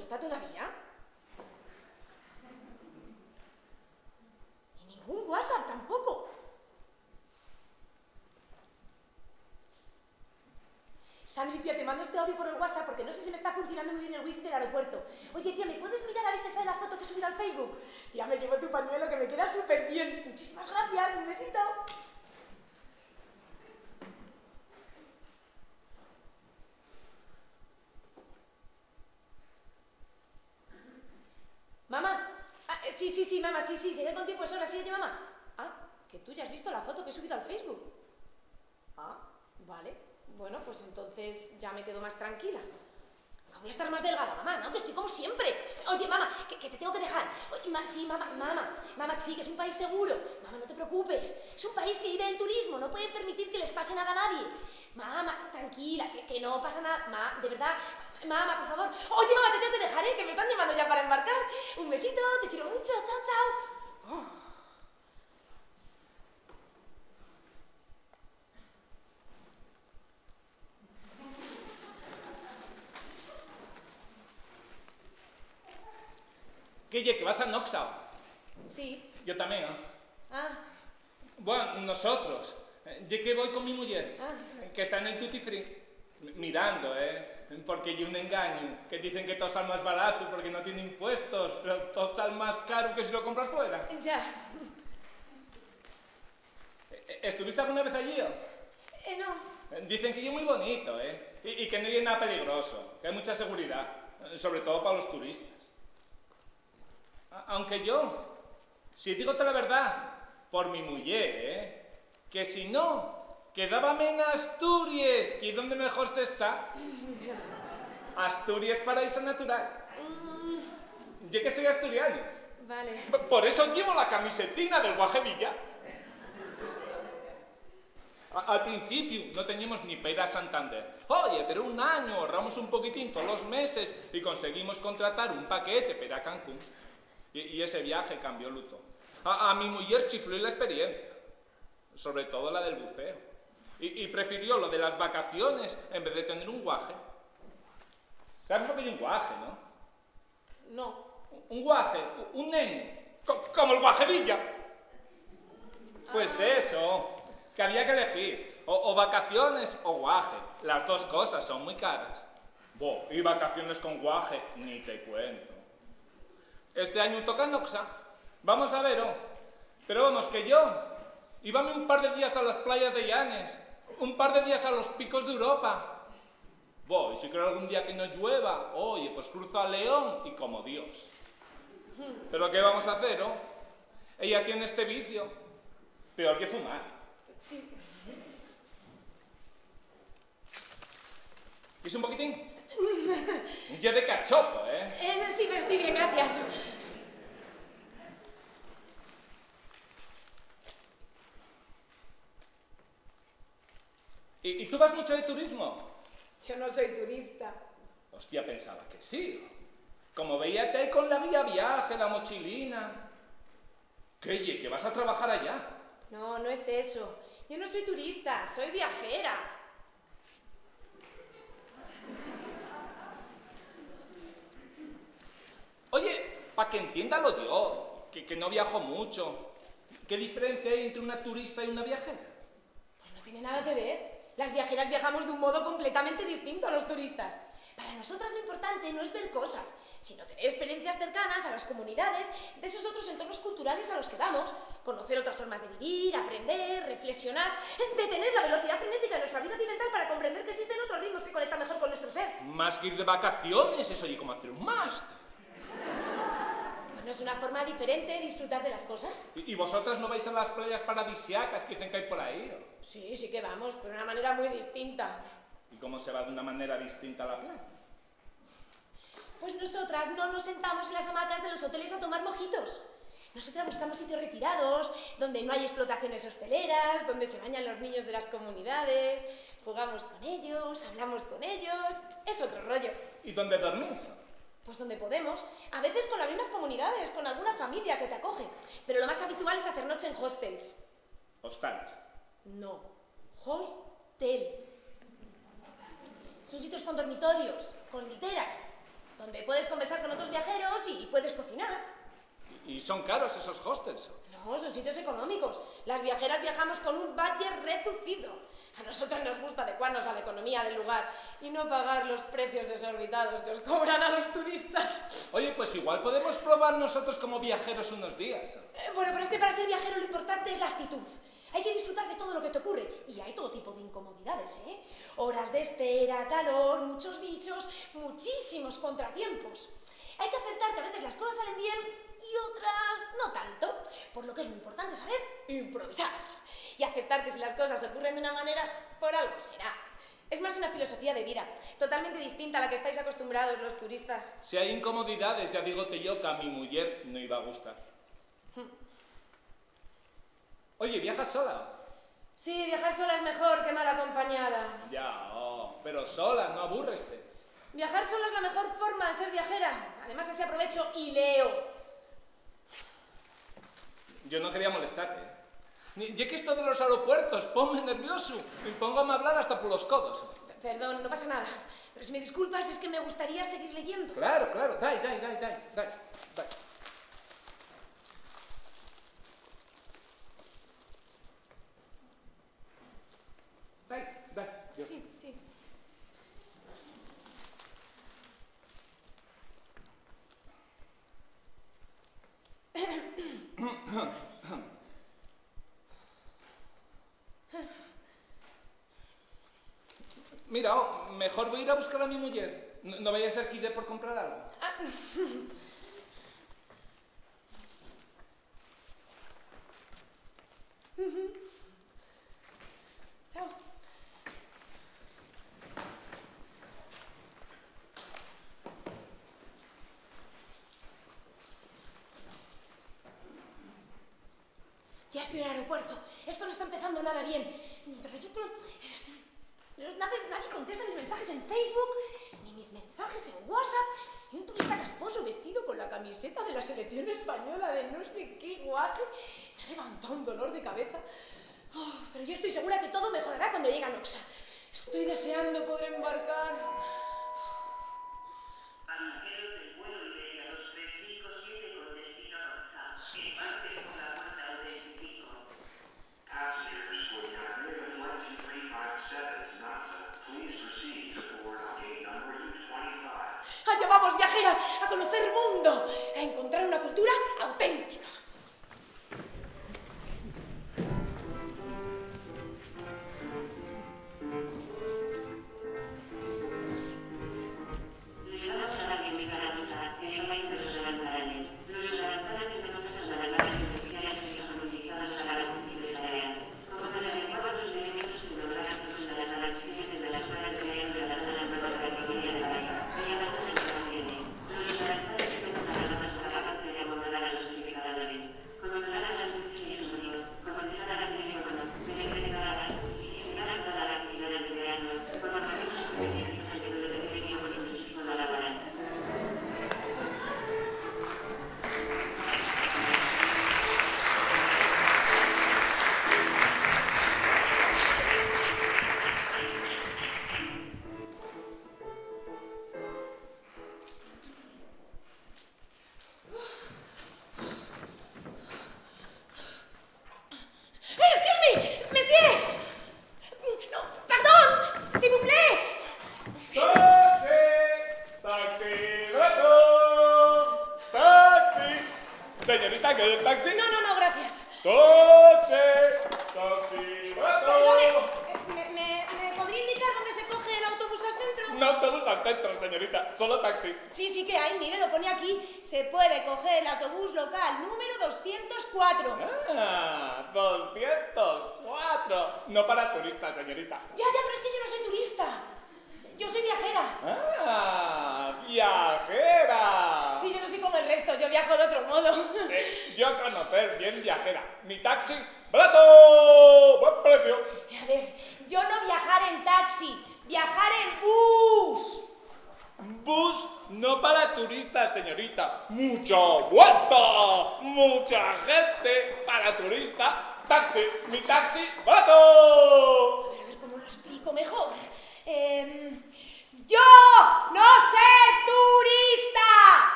¿Ningún me gusta todavía? Y ningún WhatsApp tampoco. Sandri, tía, te mando este audio por el WhatsApp porque no sé si me está funcionando muy bien el wifi del aeropuerto. Oye, tía, ¿me puedes mirar a ver qué sale la foto que he subido al Facebook? Tía, me llevo tu pañuelo que me queda súper bien. Muchísimas gracias, un besito. Mamá. Ah, eh, sí, sí, sí, llegué con tiempo, es hora, sí, oye, mamá. Ah, que tú ya has visto la foto que he subido al Facebook. Ah, vale. Bueno, pues entonces ya me quedo más tranquila. Voy a estar más delgada, mamá, ¿no? Que estoy como siempre. Oye, mamá, que, que te tengo que dejar. Oye, ma- sí, mamá, mamá, mamá, sí, que es un país seguro. Mamá, no te preocupes. Es un país que vive del turismo, no pueden permitir que les pase nada a nadie. Mamá, tranquila, que, que no pasa nada. Mamá, de verdad. Mamá, por favor. Oye, mamá, te tengo que dejar, ¿eh? Que me están llamando ya para embarcar. Un besito, te quiero mucho. Chao, chao. Que lle, que vas a Noxao. Sí. Yo también, ¿no? Ah, Bueno, nosotros. Ye que voy con mi mujer, Ah. que está en el Tutti Free, mirando, ¿eh? Porque hay un engaño, que dicen que todo sale más barato porque no tiene impuestos, pero todo sale más caro que si lo compras fuera. ya. Eh, ¿Estuviste alguna vez allí? Eh, no. Dicen que es muy bonito, ¿eh? Y, y que no hay nada peligroso, que hay mucha seguridad, sobre todo para los turistas. Aunque yo, si digo la verdad, por mi mujer, ¿eh? Que si no, quedábame en Asturias, que es donde mejor se está. Asturias, paraíso natural. Yo que soy asturiano. Vale. Por eso llevo la camisetina del Guajevilla. Al principio no teníamos ni para Santander. Oye, pero un año ahorramos un poquitín todos los meses y conseguimos contratar un paquete para Cancún. Y, y ese viaje cambió luto. A, a mi mujer chifló la experiencia, sobre todo la del buceo. Y, y prefirió lo de las vacaciones en vez de tener un guaje. ¿Sabes lo que es un guaje, no? No. Un guaje, un nen, co- como el guajevilla. Pues eso, que había que elegir, o, o vacaciones o guaje. Las dos cosas son muy caras. Bo, y vacaciones con guaje, ni te cuento. Este año toca Noxa. Vamos a ver, oh. Pero vamos, que yo, íbame un par de días a las playas de Llanes, un par de días a los picos de Europa. Voy, si creo algún día que no llueva, oye, pues cruzo a León y como Dios. Pero ¿qué vamos a hacer, oh? Ella tiene este vicio, peor que fumar. Sí. ¿Es un poquitín? Un jet de cachopo, ¿eh? Eh, sí, pero estoy bien, gracias. ¿Y, y tú vas mucho de turismo? Yo no soy turista. Hostia, pensaba que sí. Como veíate ahí con la vía viaje, la mochilina. ¿Qué, ye, que vas a trabajar allá? No, no es eso. Yo no soy turista, soy viajera. Oye, para que entienda lo yo, que, que no viajo mucho. ¿Qué diferencia hay entre una turista y una viajera? Pues no tiene nada que ver. Las viajeras viajamos de un modo completamente distinto a los turistas. Para nosotras lo importante no es ver cosas, sino tener experiencias cercanas a las comunidades de esos otros entornos culturales a los que vamos, conocer otras formas de vivir, aprender, reflexionar, detener la velocidad frenética de nuestra vida occidental para comprender que existen otros ritmos que conectan mejor con nuestro ser. Más que ir de vacaciones, eso y como hacer un máster. Bueno, es una forma diferente de disfrutar de las cosas. ¿Y y vosotras no vais a las playas paradisiacas que dicen que hay por ahí? o? Sí, sí que vamos, pero de una manera muy distinta. ¿Y cómo se va de una manera distinta a la playa? Pues nosotras no nos sentamos en las hamacas de los hoteles a tomar mojitos. Nosotras buscamos sitios retirados, donde no hay explotaciones hosteleras, donde se bañan los niños de las comunidades, jugamos con ellos, hablamos con ellos. Es otro rollo. ¿Y dónde dormís? Pues donde podemos, a veces con las mismas comunidades, con alguna familia que te acoge. Pero lo más habitual es hacer noche en hostels. Hostales. No, hostels. Son sitios con dormitorios, con literas, donde puedes conversar con otros viajeros y puedes cocinar. ¿Y son caros esos hostels? No, son sitios económicos. Las viajeras viajamos con un budget reducido. A nosotras nos gusta adecuarnos a la economía del lugar y no pagar los precios desorbitados que os cobran a los turistas. Oye, pues igual podemos probar nosotros como viajeros unos días. Eh, Bueno, pero es que para ser viajero lo importante es la actitud. Hay que disfrutar de todo lo que te ocurre. Y hay todo tipo de incomodidades, ¿eh? Horas de espera, calor, muchos bichos, muchísimos contratiempos. Hay que aceptar que a veces las cosas salen bien y otras no tanto. Por lo que es muy importante saber improvisar. Y aceptar que si las cosas ocurren de una manera, por algo será. Es más una filosofía de vida, totalmente distinta a la que estáis acostumbrados los turistas. Si hay incomodidades, ya digo yo que a mi mujer no iba a gustar. Oye, ¿viajas sola? Sí, viajar sola es mejor que mal acompañada. Ya, oh, pero sola, no aburreste. Viajar sola es la mejor forma de ser viajera. Además, así aprovecho y leo. Yo no quería molestarte. Ya que esto de los aeropuertos, ponme nervioso. Me pongo a hablar hasta por los codos. Perdón, no pasa nada. Pero si me disculpas, es que me gustaría seguir leyendo. Claro, claro, dai, dai, dai, dai, dai, dai. Dai, dai. Yo- Sí, sí. Mira, oh, mejor voy a ir a buscar a mi mujer. No, no vaya a ser por comprar algo. Chao. Ya estoy en el aeropuerto. Esto no está empezando nada bien. Pero yo creo... Nadie, nadie contesta mis mensajes en Facebook, ni mis mensajes en WhatsApp. Y un turista casposo vestido con la camiseta de la selección española de no sé qué guaje me ha levantado un dolor de cabeza. Oh, pero yo estoy segura que todo mejorará cuando llegue a Noxa. Estoy deseando poder embarcar.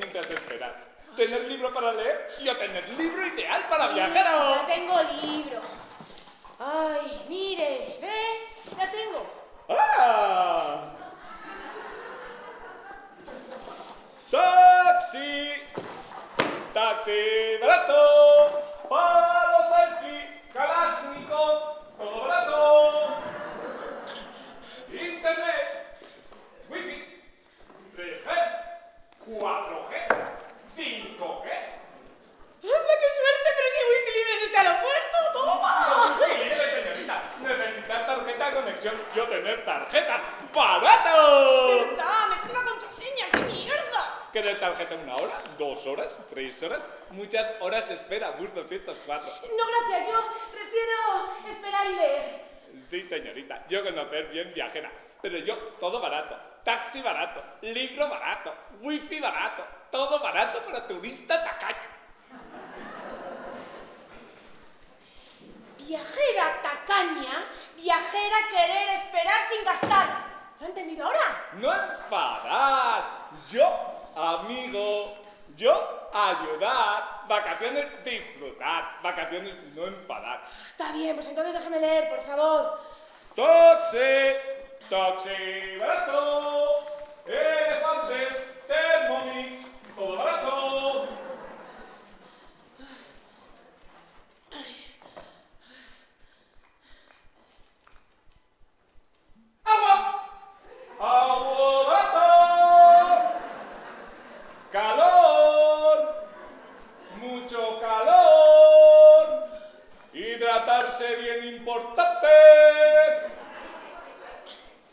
Mientras. Tener libro para leer, yo tener libro ideal para Sí, viajero. Ya tengo libro. Ay, mire, ¿ve? Ya tengo. ¡Ah! ¡Taxi! ¡Taxi barato! ¡Palo selfie! ¡Kalashnikov! ¡Todo barato! Internet, Wi-Fi, 3G, 4G, 5G. ¡Anda, qué suerte! Pero si hay wifi libre en este aeropuerto, ¡toma! Sí, señorita, necesitar tarjeta de conexión, yo tener tarjeta barato. ¡Verdad! ¡Me tengo una contraseña! ¡Qué mierda! ¿Querer tarjeta una hora? ¿Dos horas? ¿Tres horas? Muchas horas espera, bus 204. No, gracias, yo prefiero esperar y leer. Sí, señorita, yo conocer bien viajera, pero yo todo barato. Taxi barato, libro barato, wifi barato, todo barato para turista tacaño. Viajera tacaña, viajera querer esperar sin gastar. ¿Lo ha entendido ahora? No enfadar, yo amigo, yo ayudar, vacaciones disfrutar, vacaciones no enfadar. Está bien, pues entonces déjeme leer, por favor. Taxi, taxi barato, elefantes, Thermomix, todo barato. Agua, agua barato, calor, mucho calor, hidratarse bien importante,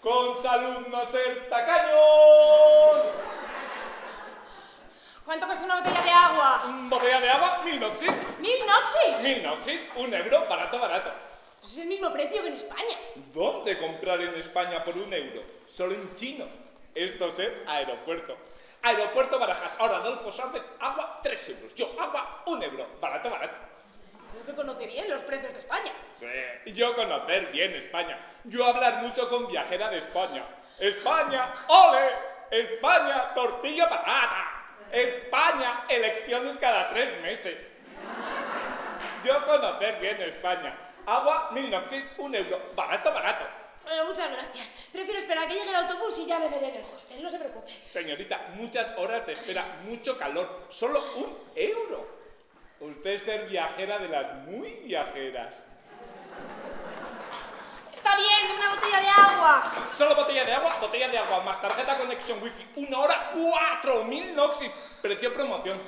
con salud no ser tacaños, ¿Cuánto cuesta una botella de agua? botella de agua, mil noxis, ¡Mil noxis! mil noxis, un euro, barato, barato. Pues es el mismo precio que en España. ¿Dónde comprar en España por un euro? Solo en chino. Esto es el aeropuerto. Aeropuerto Barajas. Ahora Adolfo Sánchez, agua, tres euros. Yo, agua, un euro. Barato, barato. Creo que conoce bien los precios de España. Sí, yo conocer bien España. Yo hablar mucho con viajera de España. España, ole. España, tortilla patata. España, elecciones cada tres meses. Yo conocer bien España. Agua, mil noxis, un euro. Barato, barato. Bueno, muchas gracias. Prefiero esperar a que llegue el autobús y ya beberé en el hostel, no se preocupe. Señorita, muchas horas de espera, mucho calor, solo un euro. Usted es ser viajera de las muy viajeras. Está bien, una botella de agua. Solo botella de agua, botella de agua, más tarjeta conexión wifi, una hora, cuatro mil noxis. Precio promoción.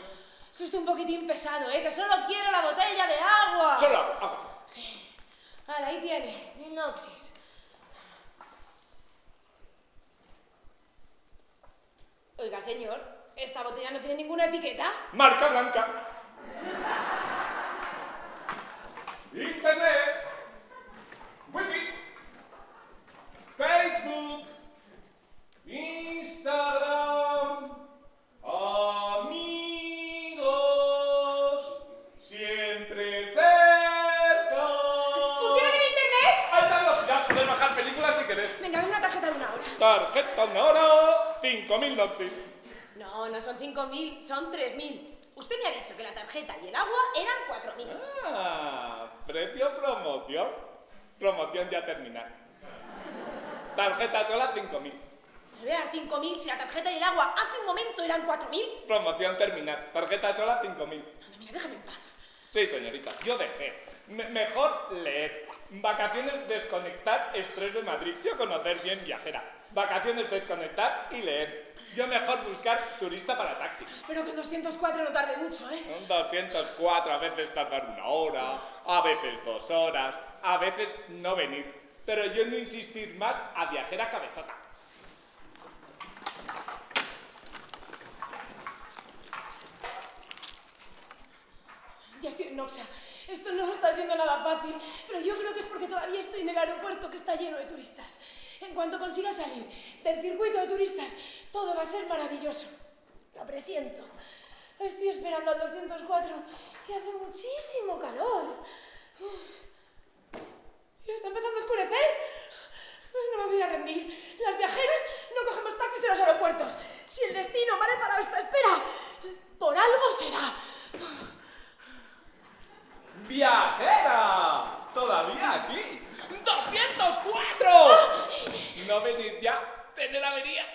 Eso está un poquitín pesado, ¿eh? Que solo quiero la botella de agua. Solo Vale, ahí tiene, mil noxis. Oiga, señor, esta botella no tiene ninguna etiqueta. Marca blanca. Internet. Wifi. Facebook. Instagram. Amigos. Siempre cerca. ¿Funciona bien internet? Alta velocidad. Puedes bajar películas si querés. Venga, una tarjeta de una hora. Tarjeta una hora. 5.000 noxis. No, no son 5.000, son 3.000. Usted me ha dicho que la tarjeta y el agua eran 4.000. Ah, precio promoción. Promoción ya terminada. Tarjeta sola 5.000. Me voy a dar 5.000 si la tarjeta y el agua hace un momento eran 4.000. Promoción terminada. Tarjeta sola 5.000. Anda, mira, déjame en paz. Sí, señorita, yo dejé. Me- mejor leer. Vacaciones desconectar estrés de Madrid. Yo conocer bien viajera. Vacaciones desconectar y leer. Yo mejor buscar turista para taxi. Espero que el 204 no tarde mucho, ¿eh? Un 204 a veces tardar una hora, a veces dos horas, a veces no venir. Pero yo no insistir más a viajera cabezota. Ya estoy en Noxa. Esto no está siendo nada fácil, pero yo creo que es porque todavía estoy en el aeropuerto que está lleno de turistas. En cuanto consiga salir del circuito de turistas, todo va a ser maravilloso. Lo presiento. Estoy esperando al 204 y hace muchísimo calor. Ya está empezando a oscurecer. No me voy a rendir. Las viajeras no cogemos taxis en los aeropuertos. Si el destino me ha deparado esta espera, por algo será. ¡Viajera! ¿Todavía aquí? ¡204! No venir ya, tener avería.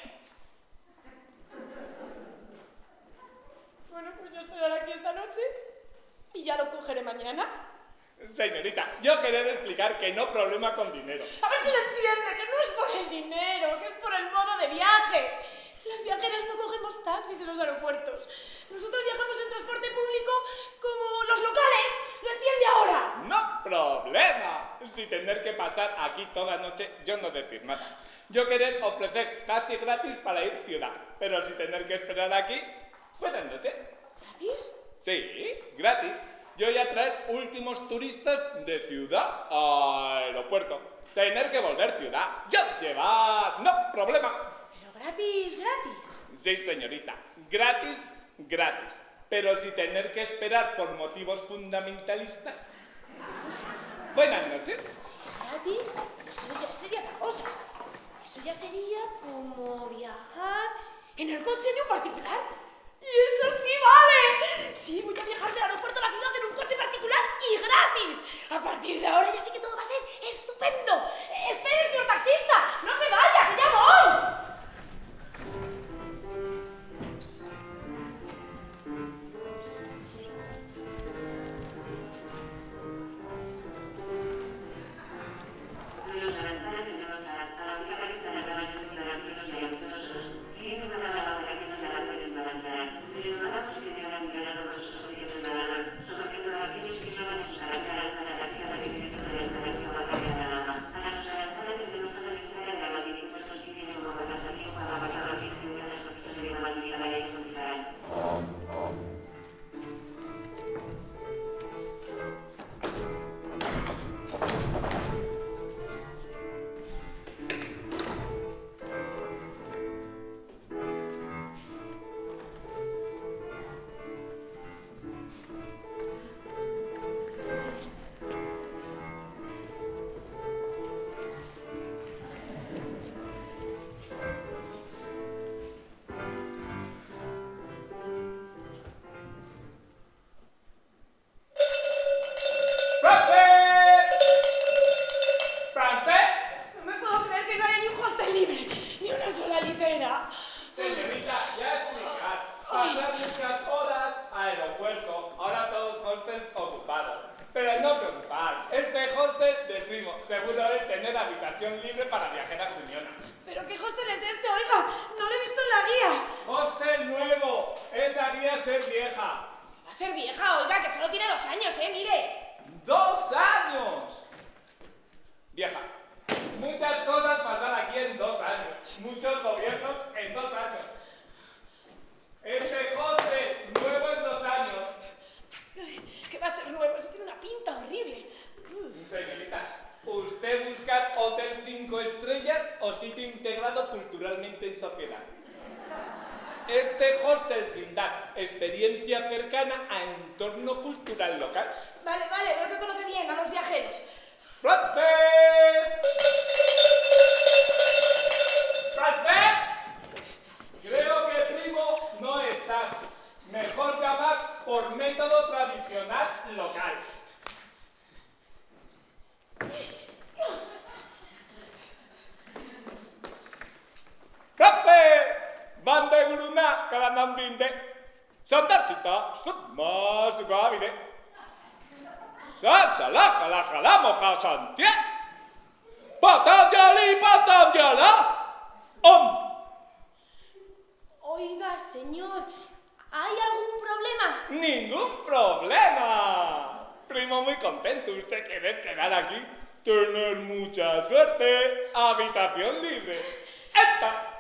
Bueno, pues yo esperaré aquí esta noche y ya lo cogeré mañana. Señorita, yo querer explicar que no problema con dinero. A ver si lo entiende, que no es por el dinero, que es por el modo de viaje. Las viajeras no cogemos taxis en los aeropuertos. Nosotros viajamos en transporte público como los locales. ¿Lo entiende ahora? No problema. Si tener que pasar aquí toda noche, yo no decir nada. Yo querer ofrecer casi gratis para ir ciudad. Pero si tener que esperar aquí, buenas noches. ¿Gratis? Sí, gratis. Yo voy a traer últimos turistas de ciudad a aeropuerto. Tener que volver ciudad. Yo llevar. No problema. Gratis, gratis. Sí, señorita. Gratis, gratis. Pero si tener que esperar por motivos fundamentalistas. Buenas noches. Si es gratis, eso ya sería otra cosa. Eso ya sería como viajar en el coche de un particular. Y eso sí vale. Sí, voy a viajar del aeropuerto a la ciudad en un coche particular y gratis. A partir de ahora ya sé que todo va Este hostel brinda experiencia cercana a entorno cultural local. Vale, vale, veo que conoce bien a los viajeros. ¡Francés! ¡Francés! Creo que primo no está. Mejor llamar por método tradicional local. ¡Francés! Bande guruna kalanan binde. Sandarchita, sutma sugavide. Salsa, la jala, jala, moja, santie. Patanjali, Patanjala. Om. Oiga, señor, ¿hay algún problema? Ningún problema. Primo, muy contento usted querer quedar aquí. Tener mucha suerte. Habitación libre. Esta.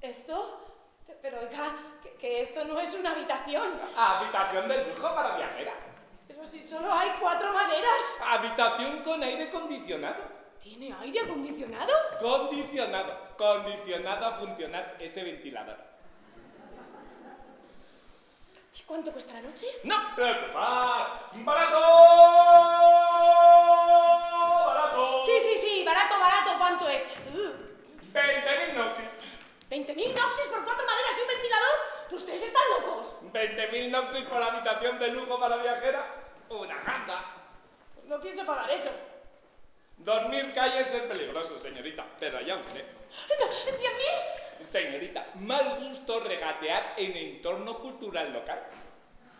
¿Esto? Pe- Pero oiga, que, que esto no es una habitación. Habitación de lujo para viajera. Pero si solo hay cuatro maneras. Habitación con aire acondicionado. ¿Tiene aire acondicionado? Condicionado. Condicionado a funcionar ese ventilador. ¿Y cuánto cuesta la noche? ¡No preocupar! ¡Barato! ¡Barato! Sí, sí, sí, barato, barato, ¿cuánto es? Uh, 20.000 noxis. ¿20.000 noxis por cuatro maderas y un ventilador? Ustedes están locos. 20.000 noxis por habitación de lujo para viajera. Una ganga. No pienso pagar eso. Dormir calles es peligroso, señorita, pero allá usted. No, ¿10.000? Señorita, mal gusto regatear en entorno cultural local.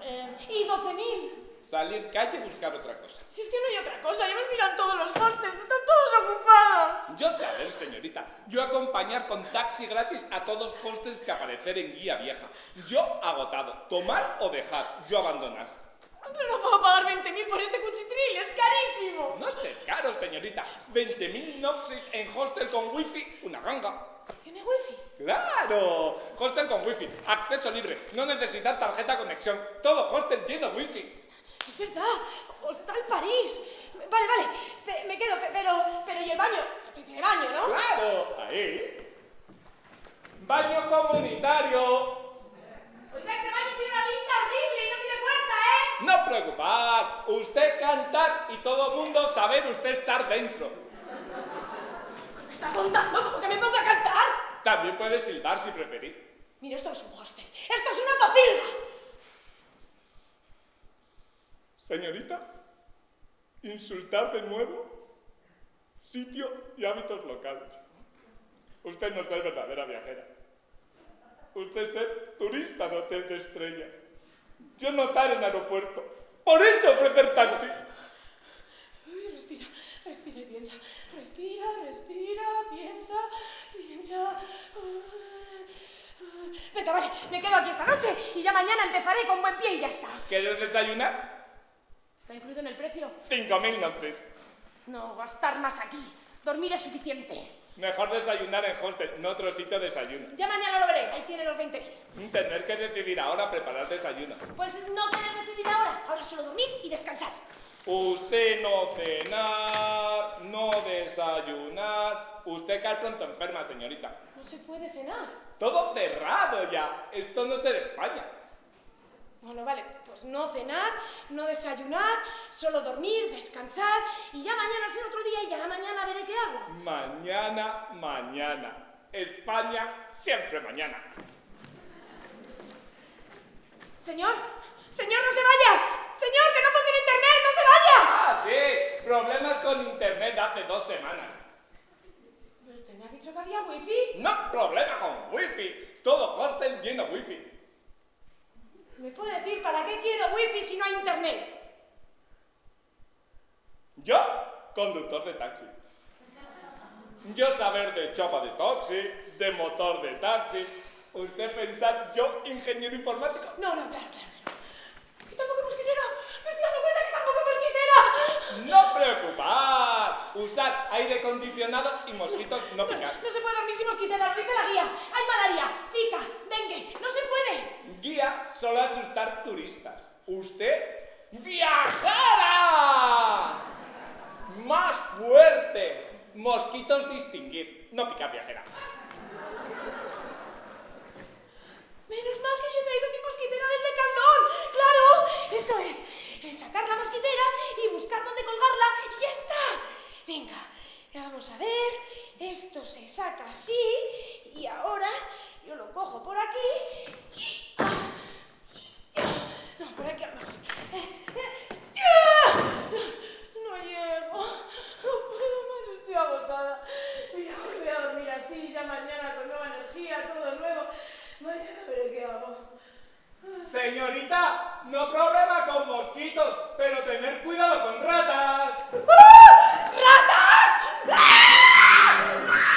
Eh, ¿Y 12.000? Salir calle y buscar otra cosa. Si es que no hay otra cosa, ya me miran todos los hostels, están todos ocupados. Yo saber, señorita, yo acompañar con taxi gratis a todos los hostels que aparecer en guía vieja. Yo agotado, tomar o dejar, yo abandonar. Pero no puedo pagar 20.000 por este cuchitril, es carísimo. No sé caro, señorita. 20.000 noxis en hostel con wifi, una ganga. ¿Tiene wifi? ¡Claro! Hostel con wifi, acceso libre, no necesitar tarjeta conexión, todo hostel lleno wifi. Es verdad, Hostal París. Vale, vale, pe- me quedo, pe- pero, pero ¿y el baño? Tiene baño, ¿no? ¡Claro! Ahí. Baño comunitario. Oiga, este baño tiene una pinta horrible y no tiene puerta, ¿eh? No preocupar, usted cantar y todo el mundo saber usted estar dentro. ¿Qué me está contando? ¿Cómo que me pongo a cantar? También puede silbar si preferir. Mira, esto no es un hostel, esto es una cocina. Señorita, insultar de nuevo sitio y hábitos locales. Usted no es ser verdadera viajera. Usted es ser turista de hotel de estrellas. Yo notar en aeropuerto. Por eso ofrecer taxi. Uy, respira, respira y piensa. Respira, respira, piensa, piensa. Venga, vale, me quedo aquí esta noche y ya mañana empezaré con buen pie y ya está. ¿Quieres desayunar? ¿Está incluido en el precio? 5.000 noches. No, gastar más aquí. Dormir es suficiente. Mejor desayunar en hostel, no otro sitio de desayuno. Ya mañana lo veré. Ahí tiene los 20.000. Tener que decidir ahora preparar desayuno. Pues no querer decidir ahora. Ahora solo dormir y descansar. Usted no cenar, no desayunar. Usted cae pronto enferma, señorita. No se puede cenar. Todo cerrado ya. Esto no es en España. Bueno, vale, pues no cenar, no desayunar, solo dormir, descansar y ya mañana será otro día y ya mañana veré qué hago. Mañana, mañana. España, siempre mañana. Señor, señor, no se vaya. Señor, que no funciona internet, no se vaya. Ah, sí. Problemas con internet hace dos semanas. Pero usted me ha dicho que había wifi. No problema con wifi. Todo hostel lleno wifi. ¿Me puede decir para qué quiero wifi si no hay internet? Yo, conductor de taxi. Yo saber de chapa de taxi, de motor de taxi. Usted pensar, yo, ingeniero informático. No, no, claro, claro. Que tampoco mosquitera. Me estoy dando cuenta que tampoco mosquitera. No aire acondicionado y mosquitos no picar. No se puede dormir sin mosquitera, lo dice la guía. Hay malaria, zika, dengue, no se puede. Guía solo asustar turistas. Usted, viajera. Más fuerte. Mosquitos distinguir. No picar viajera. Menos mal que yo he traído mi mosquitera del decaldón. Claro, eso es. Sacar la mosquitera y buscar dónde colgarla y ya está. Venga, vamos a ver. Esto se saca así y ahora yo lo cojo por aquí No, por aquí a lo. Eh, eh, ¡ya! No llego. No puedo más, estoy agotada. Mira, hoy voy a dormir así, ya mañana con nueva energía, todo nuevo. Mañana veré qué hago. Señorita, no problema con mosquitos, pero tener cuidado con ratas. Hawái,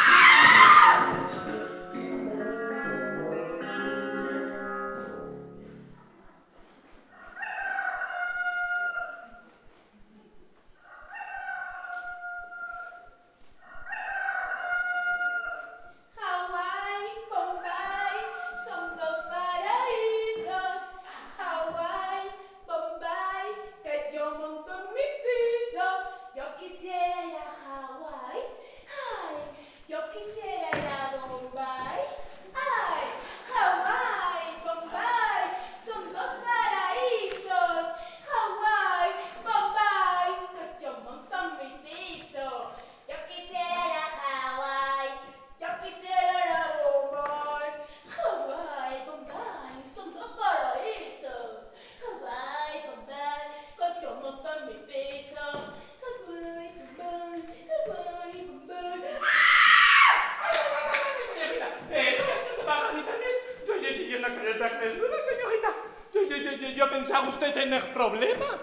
problema.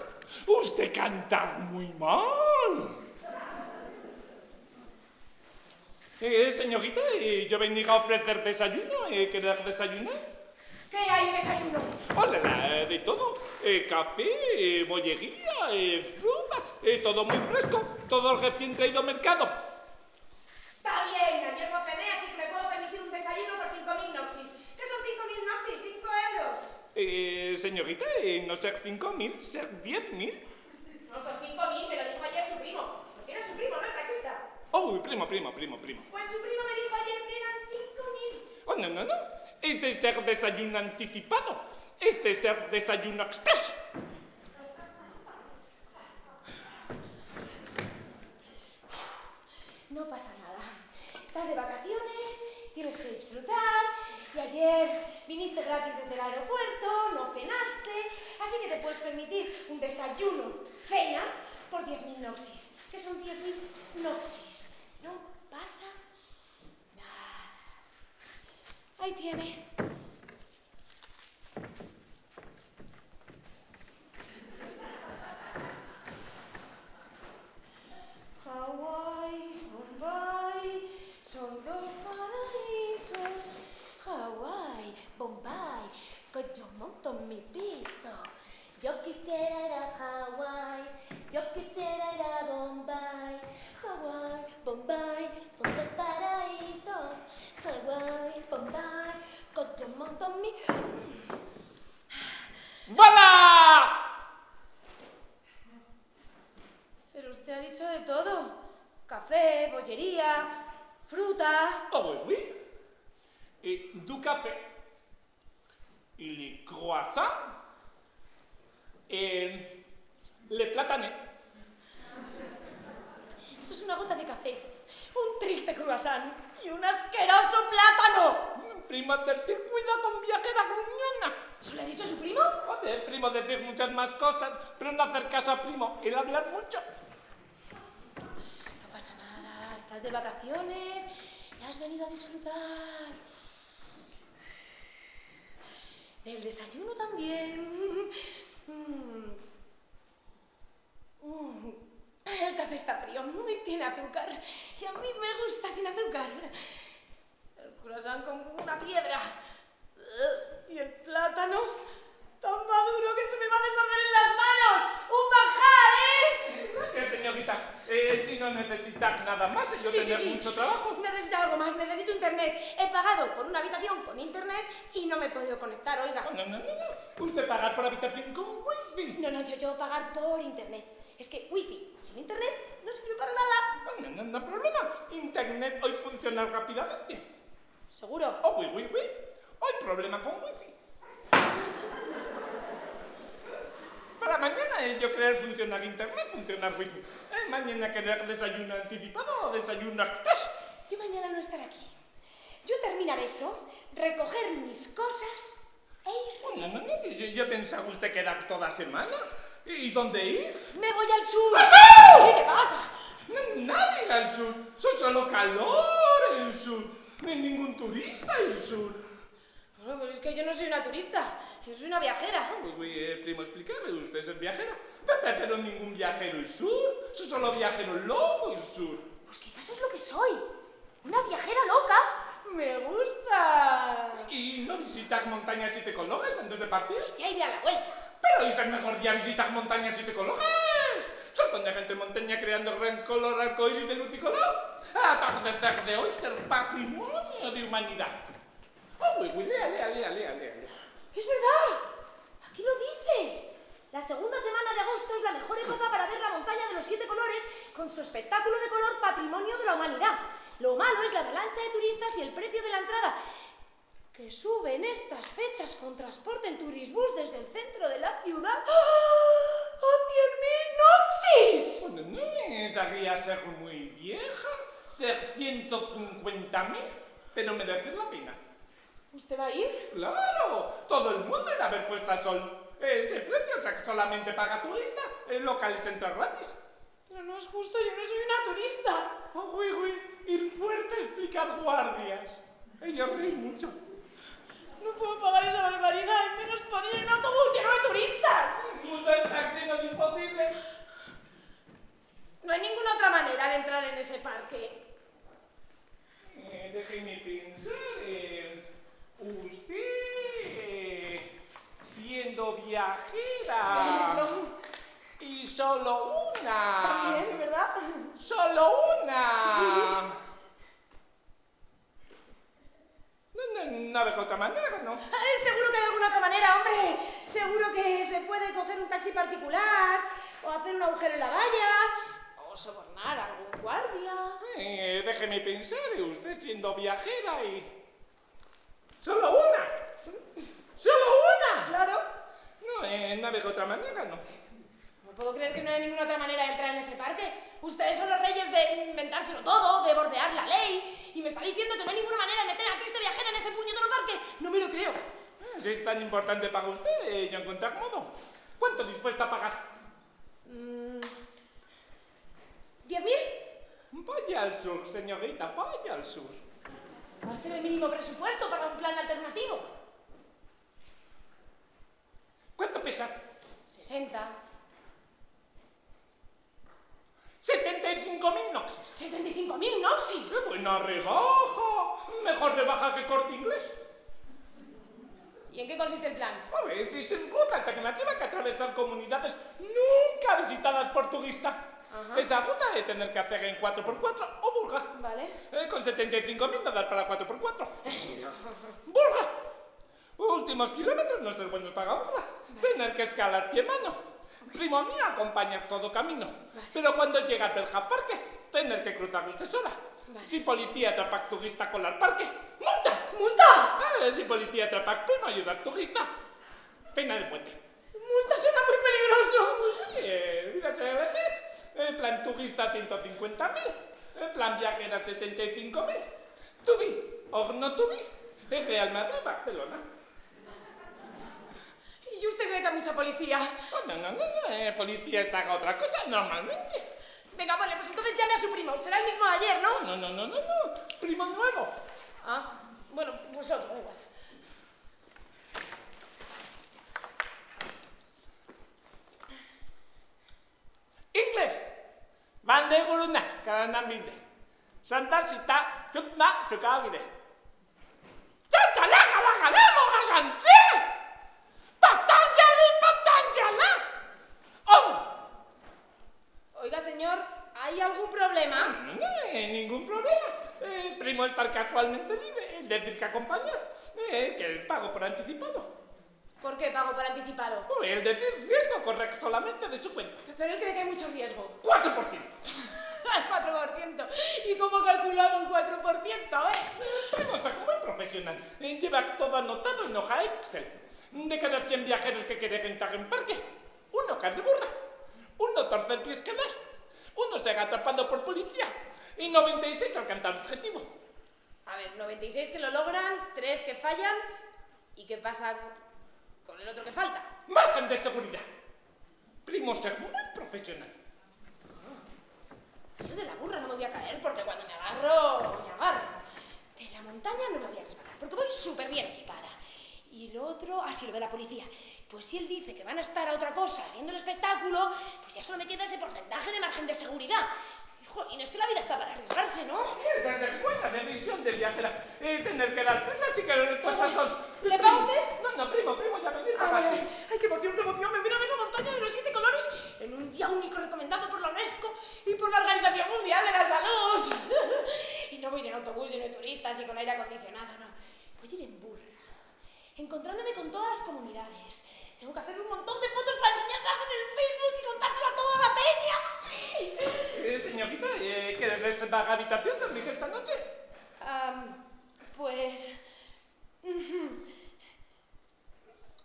Usted canta muy mal. Eh, señorita, eh, yo venía a ofrecer desayuno. Eh, ¿Querer desayunar? ¿Qué hay en desayuno? Hola, eh, de todo. Eh, café, eh, bollería, eh, fruta, eh, todo muy fresco, todo recién traído al mercado. Está bien, ayer no cené, así que me puedo permitir un desayuno por 5.000 noxis. ¿Qué son 5.000 noxis? 5 euros. Eh, señorita, eh, no ser 5.000, ser 10.000. No son 5.000, me lo dijo ayer su primo. Porque era su primo, ¿no? El taxista. Oh, primo, primo, primo, primo. Pues su primo me dijo ayer que eran 5.000. Oh, no, no, no. Es ser desayuno anticipado. Este es ser desayuno express. No pasa nada. Estás de vacaciones, tienes que disfrutar. Y ayer viniste gratis desde el aeropuerto, no cenaste, así que te puedes permitir un desayuno, cena, por 10.000 noxis. ¿Qué son 10.000 noxis? No pasa nada. Ahí tiene. Hawái, Bombay, son dos. Hawái, Bombay, que yo monto en mi piso. Yo quisiera ir a Hawái, yo quisiera ir a Bombay. Hawái, Bombay, son dos paraísos. Hawái, Bombay, que yo monto mi... ¡Bala! Pero usted ha dicho de todo. Café, bollería, fruta. Oh, oui, oui. Et du café. Et les croissants. Et le platané. Eso es una gota de café, un triste croissant y un asqueroso plátano. Primo, advertir, cuidado con viajera gruñona. ¿Eso le ha dicho su primo? Joder, primo, decir muchas más cosas, pero no hacer caso a primo, el hablar mucho. No pasa nada, estás de vacaciones y has venido a disfrutar. Del desayuno también. Mm. Mm. El café está frío y tiene azúcar. Y a mí me gusta sin azúcar. El croissant como una piedra. Y el plátano tan maduro que se me va a deshacer en las manos. ¡Un manjar, eh! Eh, señorita, eh, si no necesitas nada más, yo Sí, sí, tener sí. mucho trabajo. Necesito algo más, necesito internet. He pagado por una habitación con internet y no me he podido conectar, oiga. No, no, no, no. Usted pagar por habitación con wifi. No, no, yo, yo pagar por internet. Es que wifi sin internet no sirve para nada. No, no, no, problema. Internet hoy funciona rápidamente. ¿Seguro? Oh, oui, oui, oui. Hoy problema con wifi. Para mañana eh, yo querer funcionar internet, funcionar wifi. Eh, mañana querer desayuno anticipado o desayuno express. Yo mañana no estaré aquí. Yo terminar eso, recoger mis cosas e ir. Oh, no, no, no. Yo, yo pensaba usted quedar toda semana. ¿Y dónde ir? Me voy al sur. ¡Ah! ¿Y qué pasa? No, nadie al sur. Es solo calor el sur. Ni ningún turista el sur. Bueno, pues es que yo no soy una turista, yo soy una viajera. Ah, pues voy, eh, primo, explicarle. Usted es viajera. Pero, pero ningún viajero el sur. Es solo viajero loco el sur. Pues quizás es lo que soy. Una viajera loca. Me gusta. ¿Y no visitas montañas y te colojas antes de partir? Ya iré a la vuelta. Pero es el mejor día visitar montañas y te colojas. Son de gente en montaña creando gran color arcoíris de luz y color. Atardecer de hoy ser patrimonio de humanidad. Oh, uy, lea, lea, lea, lea, lea. Es verdad. Aquí lo dice. La segunda semana de agosto es la mejor época para ver la montaña de los siete colores con su espectáculo de color patrimonio de la humanidad. Lo malo es la avalancha de turistas y el precio de la entrada, que sube en estas fechas con transporte en turisbús desde el centro de la ciudad ¡ah! a 100.000 noxis. Bueno, no necesitaría ser muy vieja, ser 150.000, pero mereces la pena. ¿Usted va a ir? ¡Claro! Todo el mundo irá a ver puesta a sol. Este precio, o sea que solamente paga turista, el local es entrar gratis. Pero no es justo, yo no soy una turista. Oh, uy, uy, ir puerta a explicar guardias. Ellos ríen mucho. No puedo pagar esa barbaridad, y menos por ir en un autobús lleno de turistas. El mundo está lleno de imposibles. No hay ninguna otra manera de entrar en ese parque. Eh, déjeme pensar. eh, usted, siendo viajera. Eso. Y solo una. También, ¿verdad? Solo una. Sí. No, no, no veo otra manera, ¿no? Eh, Seguro que hay alguna otra manera, hombre. Seguro que se puede coger un taxi particular, o hacer un agujero en la valla, o sobornar a algún guardia. Eh, déjeme pensar, eh, usted siendo viajera y... ¡Solo una! ¡Solo una! Claro. No, eh, no veo otra manera, ¿no? No puedo creer que no hay ninguna otra manera de entrar en ese parque. Ustedes son los reyes de inventárselo todo, de bordear la ley, y me está diciendo que no hay ninguna manera de meter a triste viajera en ese puñetero parque. No me lo creo. Eh, Si es tan importante para usted, eh, yo encontrar modo. ¿Cuánto dispuesta a pagar? Mm, ¿Diez mil? Vaya al sur, señorita, vaya al sur. ¿Cuál será el mínimo presupuesto para un plan alternativo? ¿Cuánto pesa? 60. 75.000 noxis. ¿75.000 noxis? ¡Qué buena rebaja! Mejor rebaja que corte inglés. ¿Y en qué consiste el plan? A ver, existe otra alternativa que atravesar comunidades nunca visitadas por turistas. Ajá. Esa ruta de tener que hacer en 4x4 o burga. Vale. Eh, con 75.000 no dar para 4x4. ¡Burga! Últimos kilómetros no ser buenos para burga. Tener que escalar pie mano. Primo mío, acompañar todo camino. Pero cuando llega al Belja Parque, tener que cruzar usted sola. Vale. Si policía atrapa al turista colar parque, ¡multa! ¡Multa! Eh, si policía atrapa al primo ayudar al turista, pena de muerte. ¡Multa suena muy peligroso! Eh, vida que El plan turista 150.000. El plan viajera 75.000. Tubi o no tubi. El Real Madrid Barcelona. ¿Y usted cree que hay mucha policía? Oh, no, no, no, no. eh, policía está otra cosa normalmente. Venga, vale, pues entonces llame a su primo. Será el mismo de ayer, ¿no? No, no, no, no, no. Primo nuevo. Ah, bueno, pues otro, da igual. Inglés. Van de Guruna, Karanambinde. Santa Sita, Chutna, Sukavide. ¡Tanta laja, laja, lemo, gasanté! ¡Patanjali, patanjala! ¡Oh! Oiga, señor, hay ¿Hay algún problema? No, no ningún problema. Eh, primo estar casualmente libre, es decir, que acompañar. Eh, que el pago por anticipado. ¿Por qué pago por anticipado? Es decir, riesgo correcto solamente de su cuenta. Pero él cree que hay mucho riesgo. 4%. Al 4%. ¿Y cómo ha calculado un 4%? Eh? Primo está muy profesional. Eh, Lleva todo anotado en hoja Excel. De cada 100 viajeros que quiere sentar en parque, uno cae de burra, uno torce el pie escalar, uno se haga atrapado por policía y 96 alcanza el objetivo. A ver, 96 que lo logran, 3 que fallan. ¿Y qué pasa con el otro que falta? Margen de seguridad. Primo ser muy profesional. Yo de la burra no me voy a caer porque cuando me agarro, me agarro. De la montaña no me voy a resbalar porque voy súper bien equipada. Y lo otro, ah, sí, lo de la policía. Pues si él dice que van a estar a otra cosa viendo el espectáculo, pues ya solo me queda ese porcentaje de margen de seguridad. Jolín, es que la vida está para arriesgarse, ¿no? Esa es buena decisión de viajera. Eh, tener que dar prisa sí que las respuestas son... ¿Le paga usted? No, no, primo, primo, ya me viene vale, vale. Ay, qué emoción, qué emoción. Me viene a ver la montaña de los siete colores en un día único recomendado por la UNESCO y por la Organización Mundial de la Salud. y no voy a ir en autobús lleno de turistas y con aire acondicionado, no. Voy a ir en burra, encontrándome con todas las comunidades. Tengo que hacerme un montón de fotos para enseñarlas en el Facebook y contárselo a toda la peña. ¡Sí! Eh, señorita, eh, ¿quieres reservar habitación dormir esta noche? Am, pues...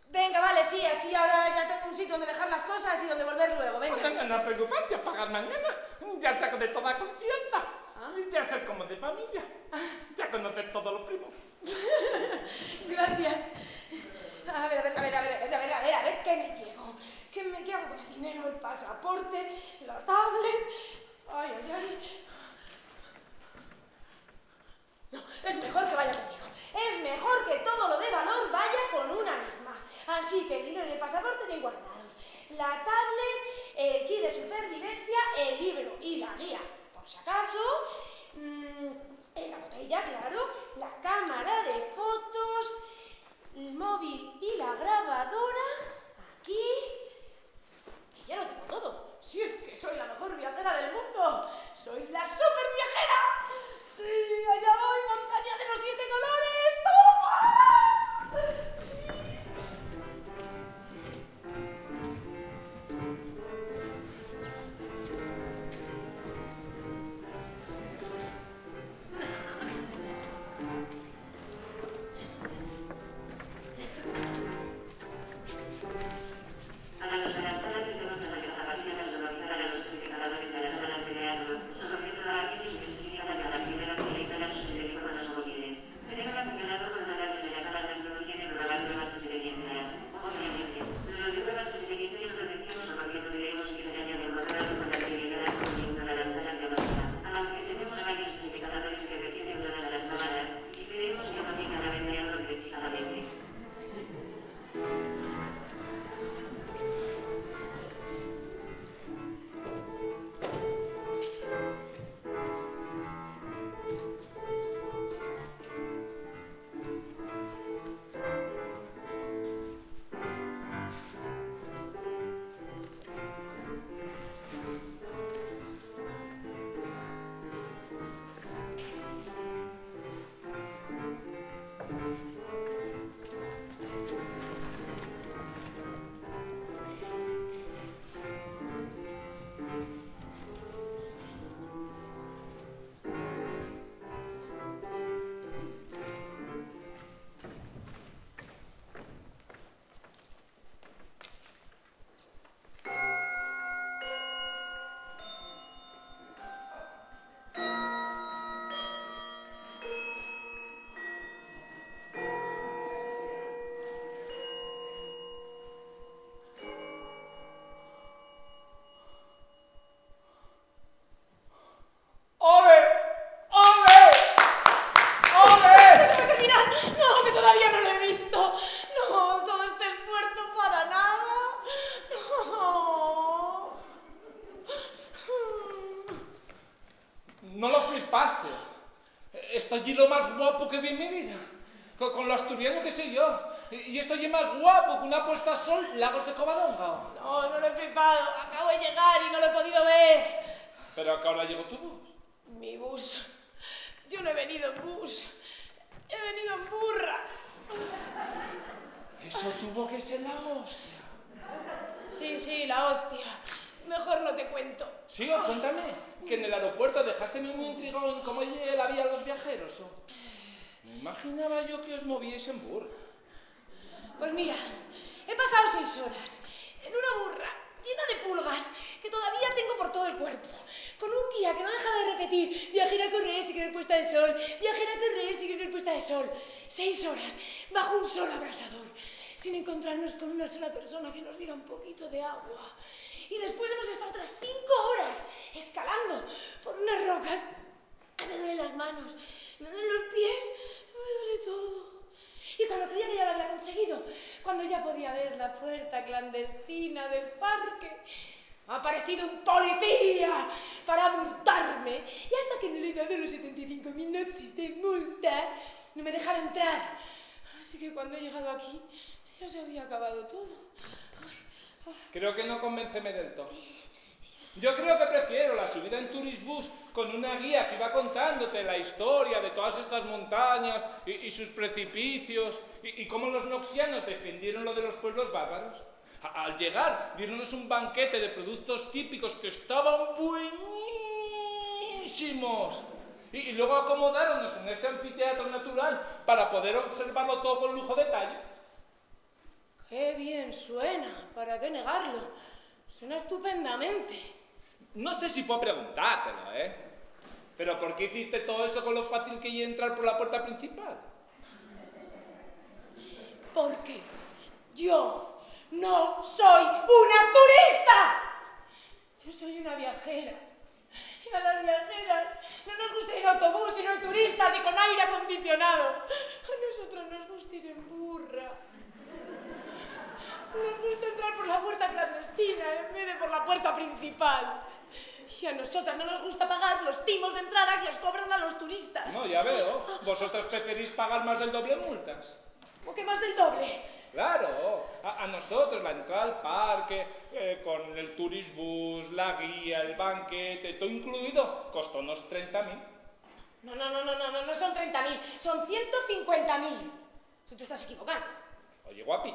Venga, vale, sí, así ahora ya tengo un sitio donde dejar las cosas y donde volver luego, Pues venga. no, no preocuparte, a pagar mañana. Ya saco de toda confianza. Ah. Ya ser como de familia. Ya conocer todos los primos. Gracias. A ver, a ver, a ver, a ver, a ver, a ver, a ver, ¿qué me llevo? ¿Qué, me, ¿Qué hago con el dinero, el pasaporte, la tablet? Ay, ay, ay. No, es mejor que vaya conmigo. Es mejor que todo lo de valor vaya con una misma. Así que el dinero y el pasaporte bien guardados. La tablet, el kit de supervivencia, el libro y la guía, por si acaso. mm, la botella, claro. La cámara de fotos, el móvil y la grabadora. Aquí. Y ya lo tengo todo. Si es que soy la mejor viajera del mundo. Soy la super viajera. Sí, allá voy, montaña de los siete colores. Puerta clandestina del parque, ha aparecido un policía para multarme. Y hasta que no le he dado los 75.000 noxis de multa, no me dejaron entrar. Así que cuando he llegado aquí, ya se había acabado todo. Creo que no convénceme del todo. Yo creo que prefiero la subida en Turisbus con una guía que iba contándote la historia de todas estas montañas y, y sus precipicios y, y cómo los noxianos defendieron lo de los pueblos bárbaros. A- al llegar, dieronnos un banquete de productos típicos que estaban buenísimos. Y, y luego acomodáronnos en este anfiteatro natural para poder observarlo todo con lujo de detalle. Qué bien suena, ¿para qué negarlo? Suena estupendamente. No sé si puedo preguntártelo, ¿eh? Pero ¿por qué hiciste todo eso con lo fácil que es entrar por la puerta principal? Porque yo no soy una turista. Yo soy una viajera. Y a las viajeras no nos gusta ir en autobús, sino en turistas y con aire acondicionado. A nosotros nos gusta ir en burra. Nos gusta entrar por la puerta clandestina en vez de por la puerta principal. Y a nosotras no nos gusta pagar los timos de entrada que os cobran a los turistas. No, ya veo. Vosotros preferís pagar más del doble multas. ¿O qué más del doble? Claro, a, a nosotros la entrada al parque, eh, con el turisbus, la guía, el banquete, todo incluido, costó unos 30.000. No, no, no, no, no, no, no son 30.000, son 150.000. Tú te estás equivocando. Oye, guapi,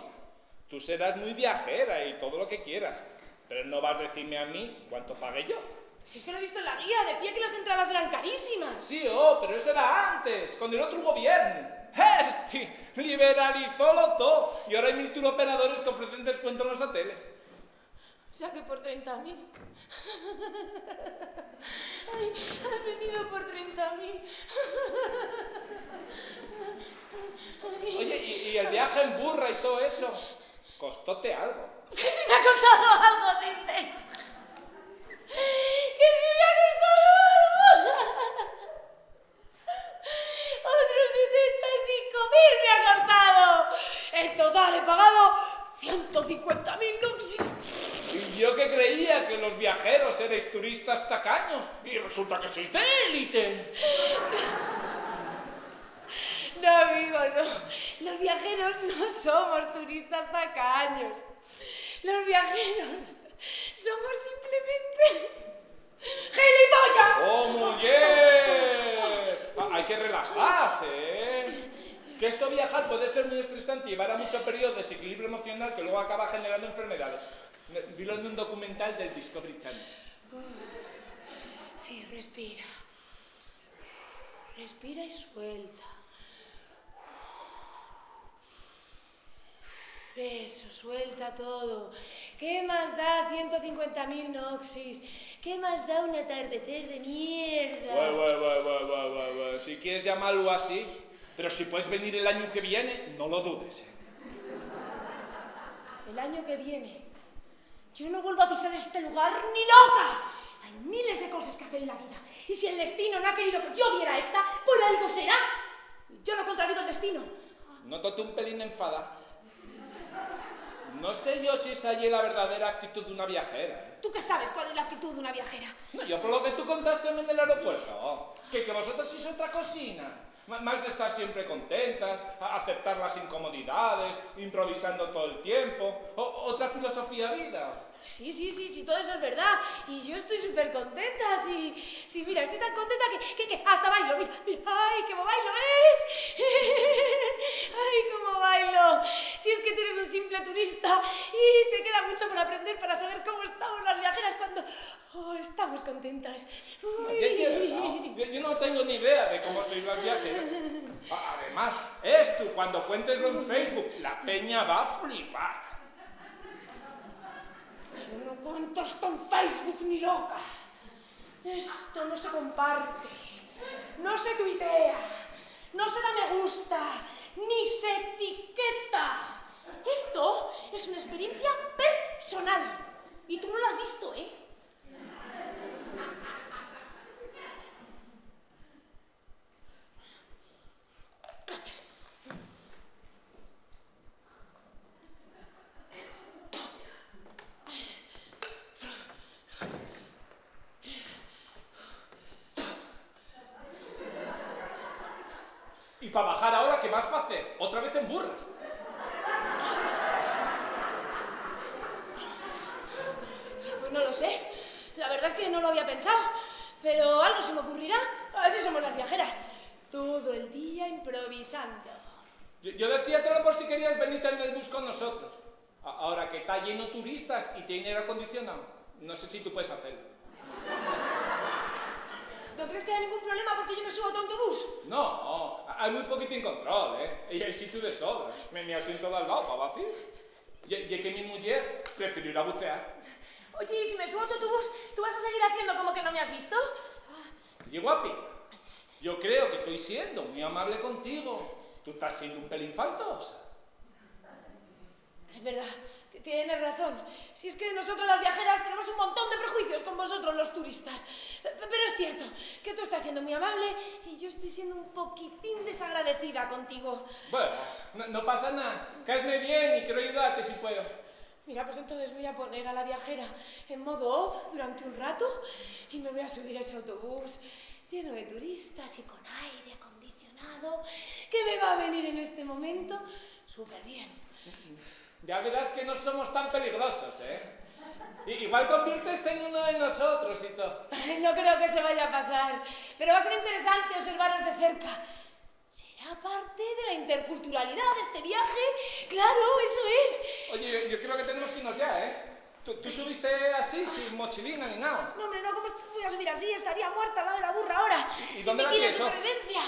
tú serás muy viajera y todo lo que quieras, pero no vas a decirme a mí cuánto pagué yo. Si es que lo he visto en la guía, decía que las entradas eran carísimas. Sí, oh, pero eso era antes, con el otro gobierno. Este liberalizó lo todo y ahora hay mil operadores que ofrecen descuento en los hoteles. O sea que por 30.000. Ay, has venido por 30.000. Ay, Oye, y, y el viaje en burra y todo eso, costóte algo. Que si me ha costado algo, dices. Que si me ha costado algo. Otros 75.000 me ha costado. En total he pagado 150.000 noxis. Y yo que creía que los viajeros erais turistas tacaños y resulta que sois de élite. No, amigo, no. Los viajeros no somos turistas tacaños. Los viajeros somos simplemente gilipollas. ¡Oh, mujer! Ah, Hay que relajarse, ¿eh? Que esto viajar puede ser muy estresante y llevar a mucho periodo de desequilibrio emocional que luego acaba generando enfermedades. Dilo en un documental del Discovery Channel. Sí, respira. Respira y suelta. Eso, suelta todo. ¿Qué más da 150.000 noxis? ¿Qué más da un atardecer de mierda? Si quieres llamarlo así, pero si puedes venir el año que viene, no lo dudes. ¿eh? El año que viene, yo no vuelvo a pisar este lugar ni loca. Hay miles de cosas que hacer en la vida. Y si el destino no ha querido que yo viera esta, por algo será. Yo no contradigo el destino. Nótate un pelín enfada. No sé yo si es allí la verdadera actitud de una viajera. ¿eh? ¿Tú qué sabes cuál es la actitud de una viajera? No, yo por lo que tú contaste en el aeropuerto, que, que vosotros sois otra cocina. Más de estar siempre contentas, aceptar las incomodidades, improvisando todo el tiempo. O- otra filosofía vida. Sí, sí, sí, sí, todo eso es verdad. Y yo estoy súper contenta, sí. Sí, mira, estoy tan contenta que, que, que hasta bailo, mira, mira. ¡Ay, cómo bailo, ves! ¡Ay, cómo bailo! Si es que tú eres un simple turista y te queda mucho por aprender para saber cómo estamos las viajeras cuando oh, estamos contentas. Uy. Yo, yo no tengo ni idea de cómo sois las viajeras. Además, esto, cuando cuénteslo en Facebook, la peña va a flipar. No cuento esto en Facebook ni loca. Esto no se comparte, no se tuitea, no se da me gusta, ni se etiqueta. Esto es una experiencia personal. Y tú no lo has visto, ¿eh? Para bajar ahora, ¿qué vas a hacer? Otra vez en burra. Pues no lo sé. La verdad es que no lo había pensado. Pero algo se me ocurrirá. Así somos las viajeras. Todo el día improvisando. Yo, yo decíatelo por si querías venirte en el bus con nosotros. A- Ahora que está lleno de turistas y tiene aire acondicionado, no sé si tú puedes hacerlo. ¿No crees que hay ningún problema porque yo me subo a tu autobús? No, hay muy poquitín control, ¿eh? Y hay sitio de sobra. Me, me asiento de al lado para vacío. Y, y es que mi mujer prefiero ir a bucear. Oye, y si me subo a tu autobús, ¿tú vas a seguir haciendo como que no me has visto? Oye, guapi, yo creo que estoy siendo muy amable contigo. Tú estás siendo un pelín faltosa. Es verdad, tienes razón. Si es que nosotros las viajeras tenemos un montón de prejuicios con vosotros los turistas. Pero es cierto que tú estás siendo muy amable y yo estoy siendo un poquitín desagradecida contigo. Bueno, no, no pasa nada. Caesme bien y quiero ayudarte si puedo. Mira, pues entonces voy a poner a la viajera en modo off durante un rato y me voy a subir a ese autobús lleno de turistas y con aire acondicionado que me va a venir en este momento súper bien. Ya verás que no somos tan peligrosos, ¿eh? I- Igual conviertes en uno de nosotros y todo. No creo que se vaya a pasar, pero va a ser interesante observaros de cerca. ¿Será parte de la interculturalidad de este viaje? Claro, eso es. Oye, yo, creo que tenemos que irnos ya, ¿eh? Tú, tú subiste así, sin mochilina ni nada. No, hombre, no, ¿cómo voy a subir así? Estaría muerta al lado de la burra ahora. ¿Y Sin dónde kit de supervivencia.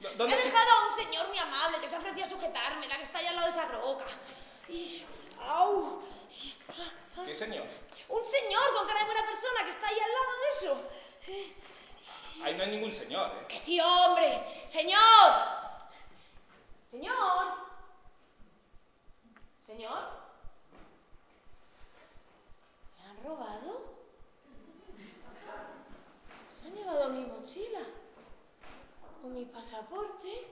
¿Dó- He dejado a un señor muy amable que se ofrecía a sujetarme, la que está ahí al lado de esa roca. ¡Au! Ah, ah. ¿Qué señor? Un señor con cara de buena persona que está ahí al lado de eso. Ahí no hay ningún señor, ¿eh? Que sí, hombre. Señor. Señor. Señor. ¿Me han robado? Se han llevado mi mochila. Con mi pasaporte,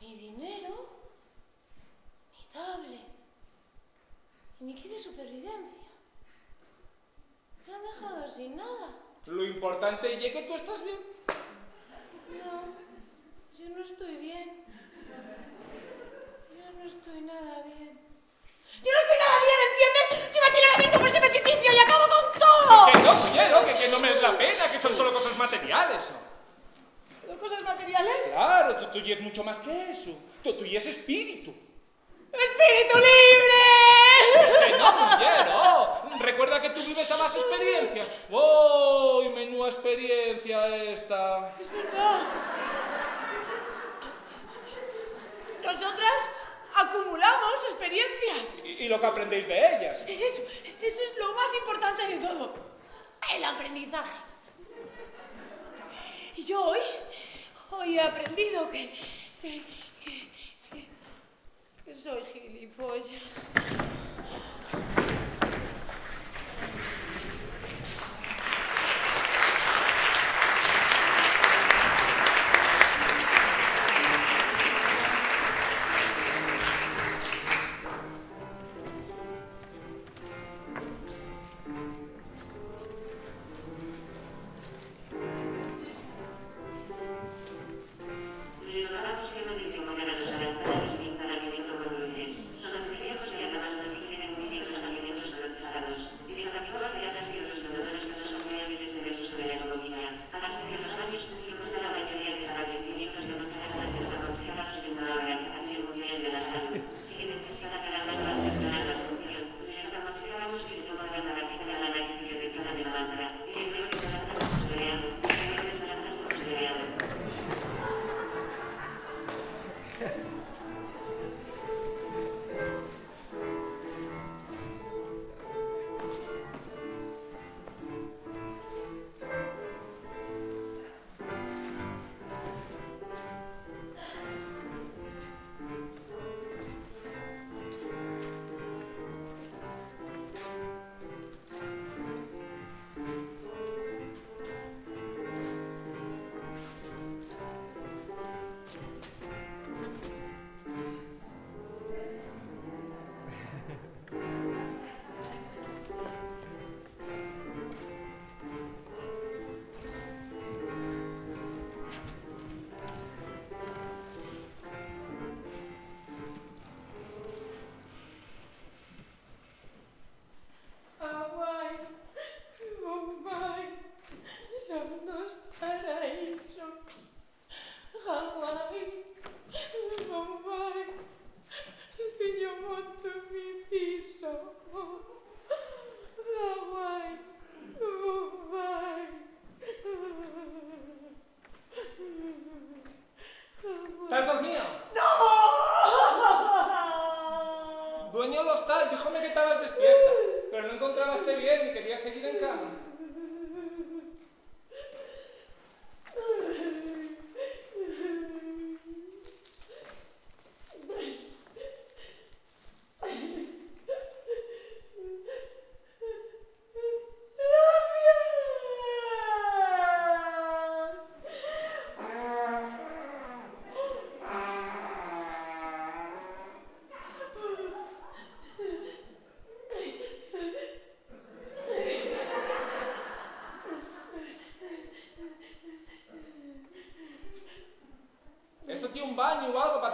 mi dinero, tablet y mi kit de supervivencia. Me han dejado sin nada. Lo importante es que tú estás bien. No, yo no estoy bien. Yo no estoy nada bien. ¡Yo no estoy nada bien, ¿entiendes? Yo me tiro ahora mismo por ese precipicio y acabo con todo. Que no quiero, que, que no me da pena, que son solo cosas materiales. ¿Dos cosas materiales? Claro, tú, tú y es mucho más que eso. Tú, tú y es espíritu. ¡Espíritu libre! Que no quiero. Recuerda que tú vives a más experiencias. ¡Oh! Menúa experiencia esta. Es verdad. Nosotras acumulamos experiencias. Y, y lo que aprendéis de ellas. Eso, eso es lo más importante de todo. El aprendizaje. Y yo hoy, hoy he aprendido que, que, que, que, que soy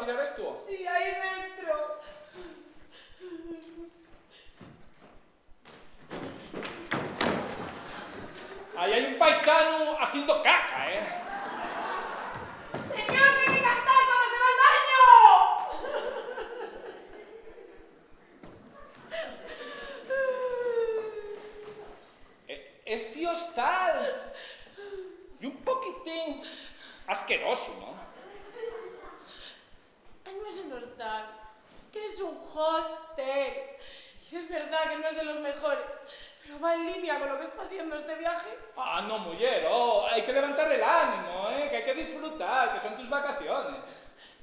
o algo para tirar esto? Sí, ahí dentro. Ahí hay un paisano haciendo caca, ¿eh? ¡Señor, tiene que cantar cuando se va al baño! Eh, Este hostal. Y un poquitín asqueroso, ¿no? No es un hostal, que es un hostel. Y es verdad que no es de los mejores, pero va en línea con lo que está siendo este viaje. Ah, no, mujer, oh, hay que levantar el ánimo, ¿eh? Que hay que disfrutar, que son tus vacaciones.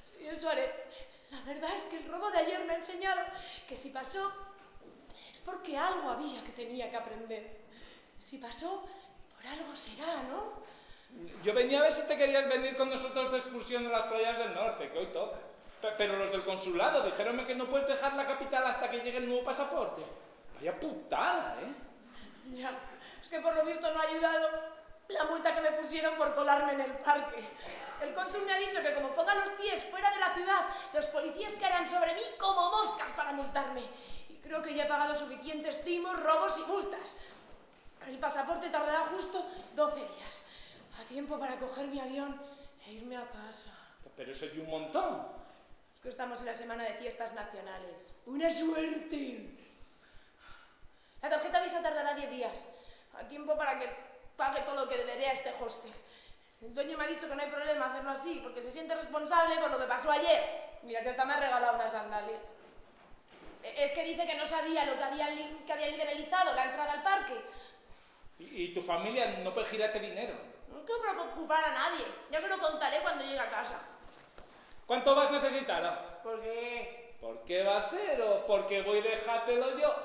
Sí, eso haré. La verdad es que el robo de ayer me ha enseñado que si pasó es porque algo había que tenía que aprender. Si pasó, por algo será, ¿no? Yo venía a ver si te querías venir con nosotros de excursión a las playas del norte, que hoy toca. Pe- Pero los del consulado dijeronme que no puedes dejar la capital hasta que llegue el nuevo pasaporte. Vaya putada, ¿eh? Ya, es que por lo visto no ha ayudado la multa que me pusieron por colarme en el parque. El cónsul me ha dicho que como ponga los pies fuera de la ciudad, los policías caerán sobre mí como moscas para multarme. Y creo que ya he pagado suficientes timos, robos y multas. El pasaporte tardará justo 12 días. A tiempo para coger mi avión e irme a casa. Pero eso es un montón. Es que estamos en la semana de fiestas nacionales. ¡Una suerte! La tarjeta Visa tardará 10 días. A tiempo para que pague todo lo que deberé a este hostel. El dueño me ha dicho que no hay problema hacerlo así, porque se siente responsable por lo que pasó ayer. Mira, si hasta me ha regalado unas sandalias. E- Es que dice que no sabía lo que había, que había liberalizado la entrada al parque. Y, y tu familia no puede girarte dinero. No quiero preocupar a nadie. Ya se lo contaré cuando llegue a casa. ¿Cuánto vas a necesitar? ¿Por qué? ¿Por qué va a ser o porque voy a dejártelo yo?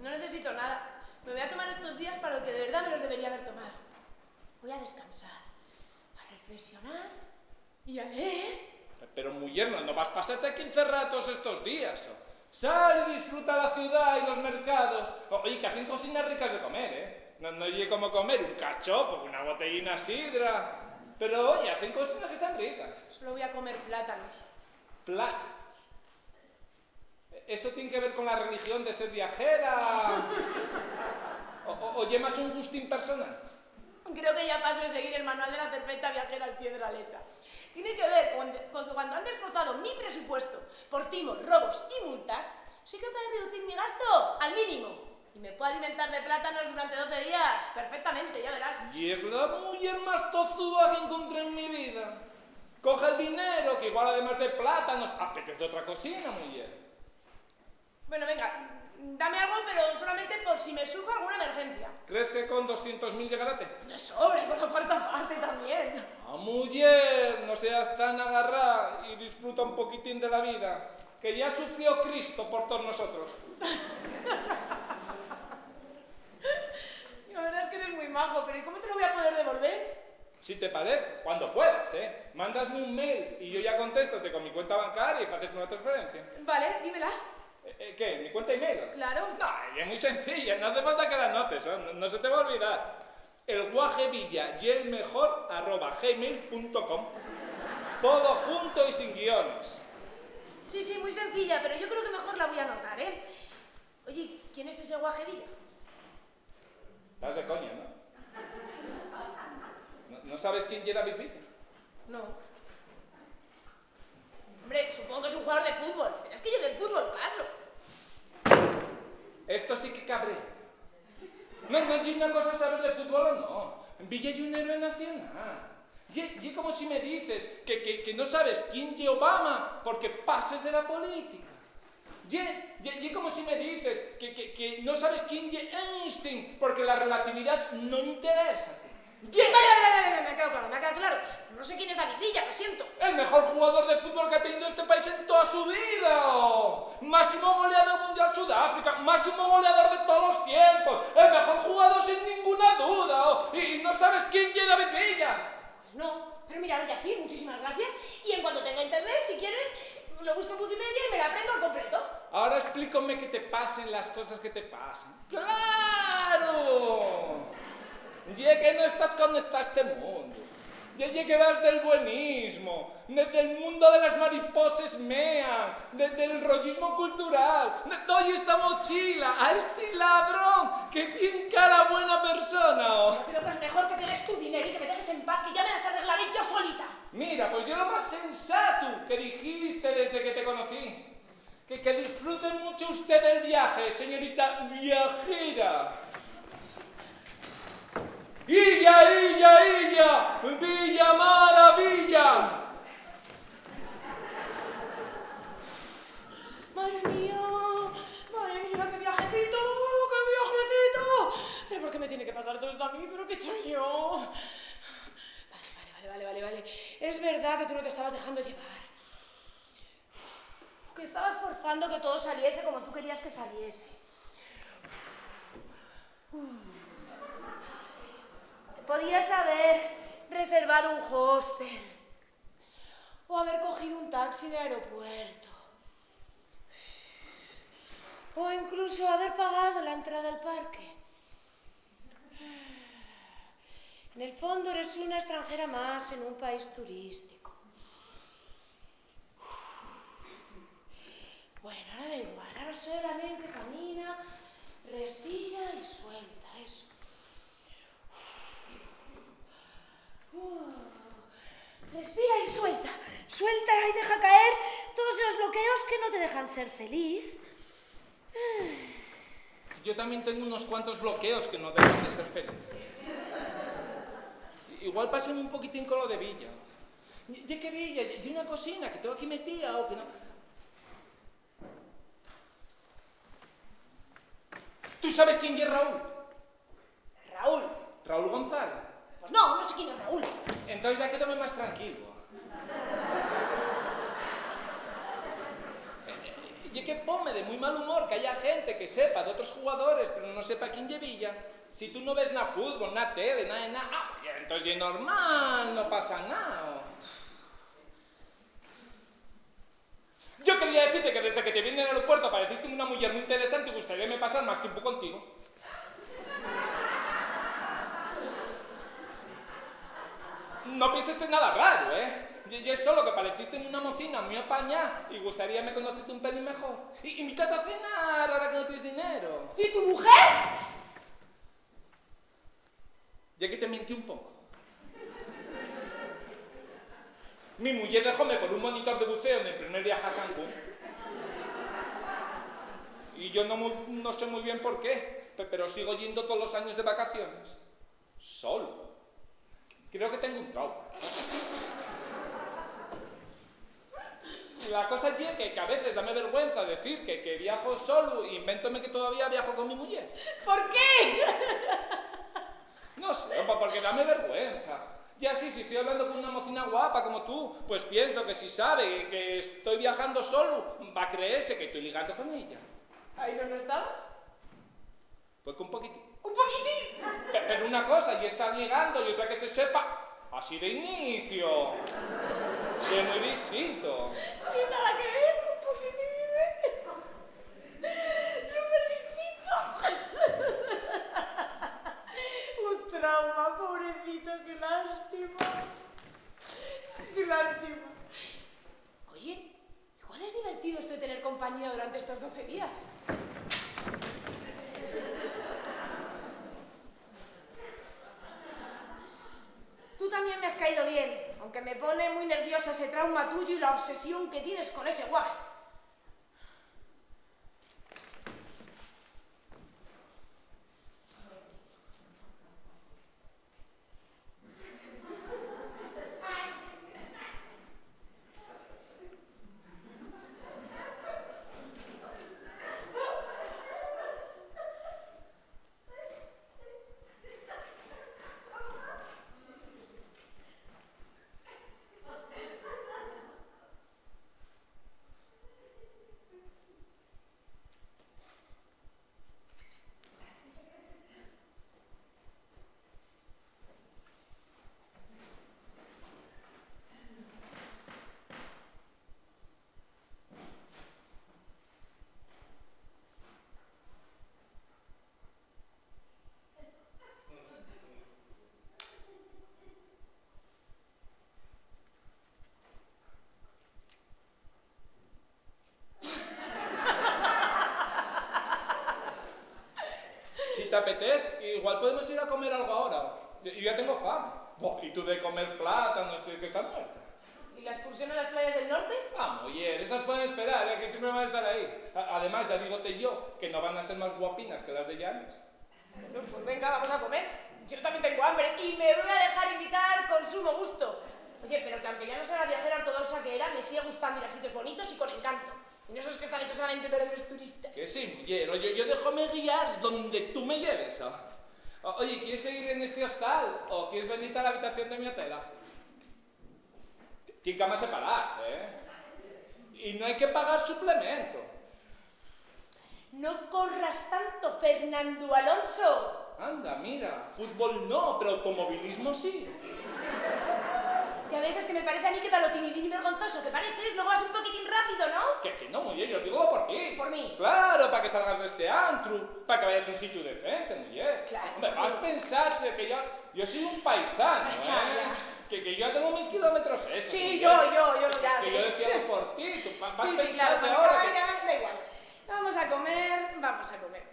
No necesito nada. Me voy a tomar estos días para lo que de verdad me los debería haber tomado. Voy a descansar, a reflexionar y a leer. Pero mujer, no, no vas a pasarte 15 ratos estos días. Sal y disfruta la ciudad y los mercados. Oye, que hacen cocinas ricas de comer, ¿eh? No, no oye como comer un cachopo, una botellina sidra. Pero oye, hacen cocinas que están ricas. Solo voy a comer plátanos. Plata. ¿Eso tiene que ver con la religión de ser viajera? ¿O, o, o llevas un gustín personal? Creo que ya paso de seguir el manual de la perfecta viajera al pie de la letra. Tiene que ver con, con que cuando han destrozado mi presupuesto por timos, robos y multas, soy capaz de reducir mi gasto al mínimo. Y me puedo alimentar de plátanos durante 12 días, perfectamente, ya verás. Y es la mujer más tozuda que encontré en mi vida. Coge el dinero, que igual además de plátanos, apetece otra cocina, mujer. Bueno, venga, dame algo, pero solamente por si me surge alguna emergencia. ¿Crees que con 200.000 llegarate? De sobre, con la cuarta parte también. Ah, mujer, no seas tan agarrada y disfruta un poquitín de la vida, que ya sufrió Cristo por todos nosotros. La verdad es que eres muy majo, pero ¿y cómo te lo voy a poder devolver? Si te parece, cuando puedas, ¿eh? Mándasme un mail y yo ya contesto con mi cuenta bancaria y haces una transferencia. Vale, dímela. Eh, eh, ¿Qué? ¿Mi cuenta email? Claro. No, es muy sencilla, no hace falta que la anotes, ¿eh? no, no se te va a olvidar. El guajevilla y el mejor arroba gmail.com. Todo junto y sin guiones. Sí, sí, muy sencilla, pero yo creo que mejor la voy a anotar, ¿eh? Oye, ¿quién es ese guajevilla? Estás de coña, ¿no? ¿No, no sabes quién David Villa? No. Hombre, supongo que es un jugador de fútbol, pero es que yo del fútbol paso. Esto sí que cabrea. No, no, y una cosa saber de fútbol o no. Villa es un héroe nacional. Y, y como si me dices que, que, que no sabes quién es Obama porque pases de la política. Y, Y, y como si me dices que, que, que no sabes quién es Einstein porque la relatividad no interesa. Bien, vale, vale, vale, vale, me ha quedado claro, me ha quedado claro. Pero no sé quién es David Villa, lo siento. El mejor jugador de fútbol que ha tenido este país en toda su vida. Máximo goleador mundial Sudáfrica, máximo goleador de todos los tiempos, el mejor jugador sin ninguna duda. Y, no sabes quién es David Villa. Pues no, pero mira, ahora ya sí, muchísimas gracias. Y en cuanto tenga internet, si quieres, lo busco en Wikipedia y me la aprendo al completo. Ahora explícame que te pasen las cosas que te pasan. ¡Claro! Ya que no estás conectado a este mundo. Ya que vas del buenismo, desde el mundo de las mariposas mean, desde el rollismo cultural, toda esta mochila, a este ladrón que tiene cara buena persona. Creo que es mejor que te des tu dinero y que me dejes en paz, que ya me las arreglaré yo solita. Mira, pues yo lo más sensato que dijiste desde que te conocí. Que, que disfruten mucho usted del viaje, señorita viajera. ¡Illa, illa, illa! ¡Villa Maravilla! Madre mía, madre mía, qué viajecito, qué viajecito. ¿Pero por qué me tiene que pasar todo esto a mí? ¿Pero qué hecho yo? Vale, vale, vale, vale, vale. Es verdad que tú no te estabas dejando llevar. Que estabas forzando que todo saliese como tú querías que saliese. Podías haber reservado un hostel. O haber cogido un taxi el aeropuerto. O incluso haber pagado la entrada al parque. En el fondo eres una extranjera más en un país turístico. Bueno, ahora da igual, ahora solamente camina, respira y suelta eso. Uh, respira y suelta, suelta y deja caer todos los bloqueos que no te dejan ser feliz. Yo también tengo unos cuantos bloqueos que no dejan de ser feliz. Igual pasen un poquitín con lo de Villa. Y que Villa, y una cocina que tengo aquí metida o que no. ¿Tú sabes quién es Raúl? Raúl. Raúl González. No, no sé quién es Raúl. Entonces ya quédame más tranquilo. Y que ponme de muy mal humor que haya gente que sepa de otros jugadores, pero no sepa quién es Villa. Si tú no ves nada fútbol, nada tele, nada nada, ah, entonces es normal, no pasa nada. Yo quería decirte que desde que te vi en el aeropuerto pareciste una mujer muy interesante y gustaría pasar más tiempo contigo. No pienses en nada raro, ¿eh? Y es solo que pareciste una mocina muy apañada y gustaría me conocerte un pelín mejor. Y a cenar ahora que no tienes dinero. ¿Y tu mujer? Ya que te mentí un poco. Mi mujer dejóme por un monitor de buceo en el primer viaje a Cancún. Y yo no, no sé muy bien por qué, pe- pero sigo yendo todos los años de vacaciones. Solo. Creo que tengo un trauma. La cosa es que, que a veces dame vergüenza decir que, que viajo solo e invéntome que todavía viajo con mi mujer. ¿Por qué? No sé, porque dame vergüenza. Ya sí, si estoy hablando con una mocina guapa como tú, pues pienso que si sabe que estoy viajando solo, va a creerse que estoy ligando con ella. ¿Ahí no estabas? Pues que un poquitín. Un poquitín. Pe- Pero una cosa y estar ligando y otra que se sepa así de inicio. De muy distinto. Sin nada que ver, un poquitín de... Súper distinto. un trauma, pobrecito, qué lástima. Qué lástima. Oye, igual es divertido esto de tener compañía durante estos 12 días. También me has caído bien, aunque me pone muy nerviosa ese trauma tuyo y la obsesión que tienes con ese guaje. igual podemos ir a comer algo ahora. Yo, yo ya tengo fame. Buah, y tú de comer plátanos, tío, que estás muerta. ¿Y la excursión a las playas del norte? Vamos, oye, esas pueden esperar, ¿eh? que siempre van a estar ahí. A- además, ya digote yo, que no van a ser más guapinas que las de Llanes. Bueno, pues venga, vamos a comer. Yo también tengo hambre y me voy a dejar invitar con sumo gusto. Oye, pero que aunque ya no sea la viajera ortodoxa que era, me sigue gustando ir a sitios bonitos y con encanto. Y no esos que están hechos solamente para los turistas. Que sí, mujer, oye, yo déjame guiar donde tú me lleves. ¿ah? Oye, ¿quieres seguir en este hostal o quieres venirte a la habitación de mi hotel? ah? Tiene camas separadas, ¿eh? Y no hay que pagar suplemento. No corras tanto, Fernando Alonso. Anda, mira, fútbol no, pero automovilismo sí. Ya ves, es que me parece a mí que tal lo timidín y vergonzoso que pareces, luego vas un poquitín rápido, ¿no? Que, que no, mujer, yo digo por ti. Por mí. Claro, para que salgas de este antro, para que vayas a un sitio decente, mujer. Claro. Hombre, vas a pensar que yo, yo soy un paisano, ¿eh? Ya. Que, que yo tengo mis kilómetros hechos. Sí, mujer. yo, yo, yo, ya, Que sí. yo decía por ti, tú va- vas Sí, sí, claro, que ahora que- da igual. Vamos a comer, vamos a comer.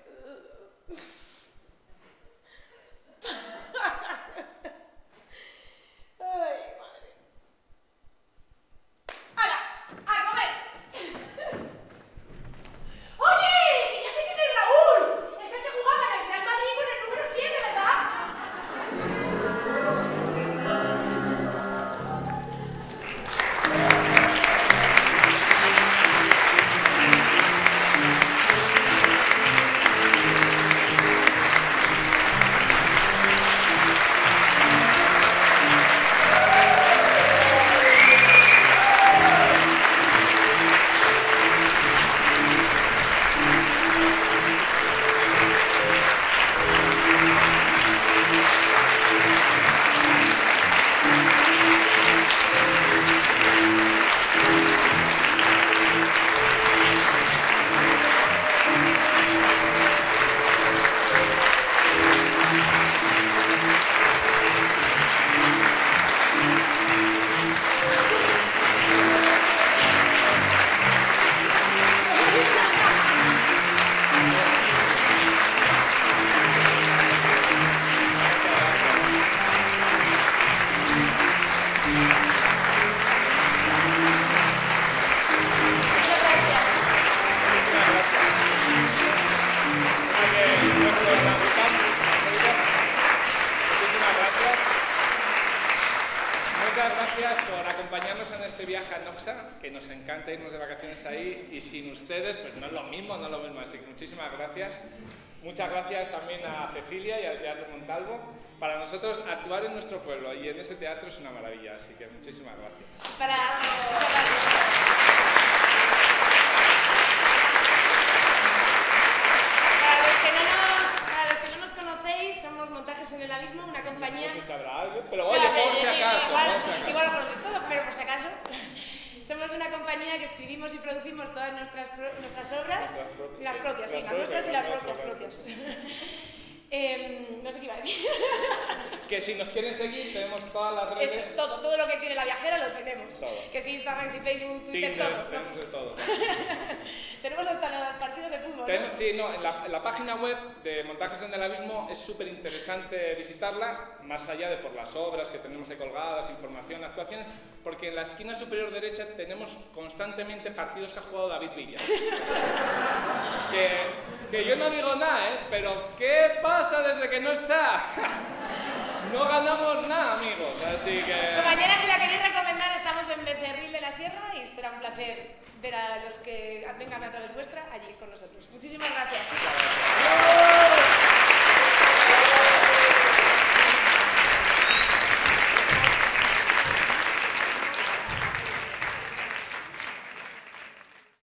Gracias también a Cecilia y al Teatro Montalvo. Para nosotros actuar en nuestro pueblo y en ese teatro es una maravilla, así que muchísimas gracias muchas gracias. Para los que no nos, para los que no nos conocéis, somos Montajes en el Abismo, una compañía. No sé si sabrá algo, pero oye, Claro, por sí, si sí, acaso, igual, por si acaso. igual lo conoce todo, pero por si acaso. Somos una compañía que escribimos y producimos todas nuestras, pro- nuestras obras. Nuestras propias, las sí. propias, sí, Las las nuestras y las propias, propias, las propias. Em, no sé qué iba a decir. Que si nos quieren seguir, tenemos todas las redes. Eso, todo, todo lo que tiene la viajera lo tenemos. Todo. Que si Instagram, si Facebook, Twitter, Tinder, todo. ¿no? tenemos de todo. Tenemos hasta los partidos de fútbol. ¿no? Tenemos- sí, no, la, la página web de Montajes en el Abismo es súper interesante visitarla, más allá de por las obras que tenemos ahí colgadas, información, actuaciones, porque en la esquina superior derecha tenemos constantemente partidos que ha jugado David Villa. que, que yo no digo nada, ¿eh? Pero ¿qué pasa desde que no está? no ganamos nada, amigos, así que... Compañera, si la queréis recomendar, estamos en Becerril de la Sierra y será un placer ver a los que vengan a través vuestra allí con nosotros. Muchísimas gracias.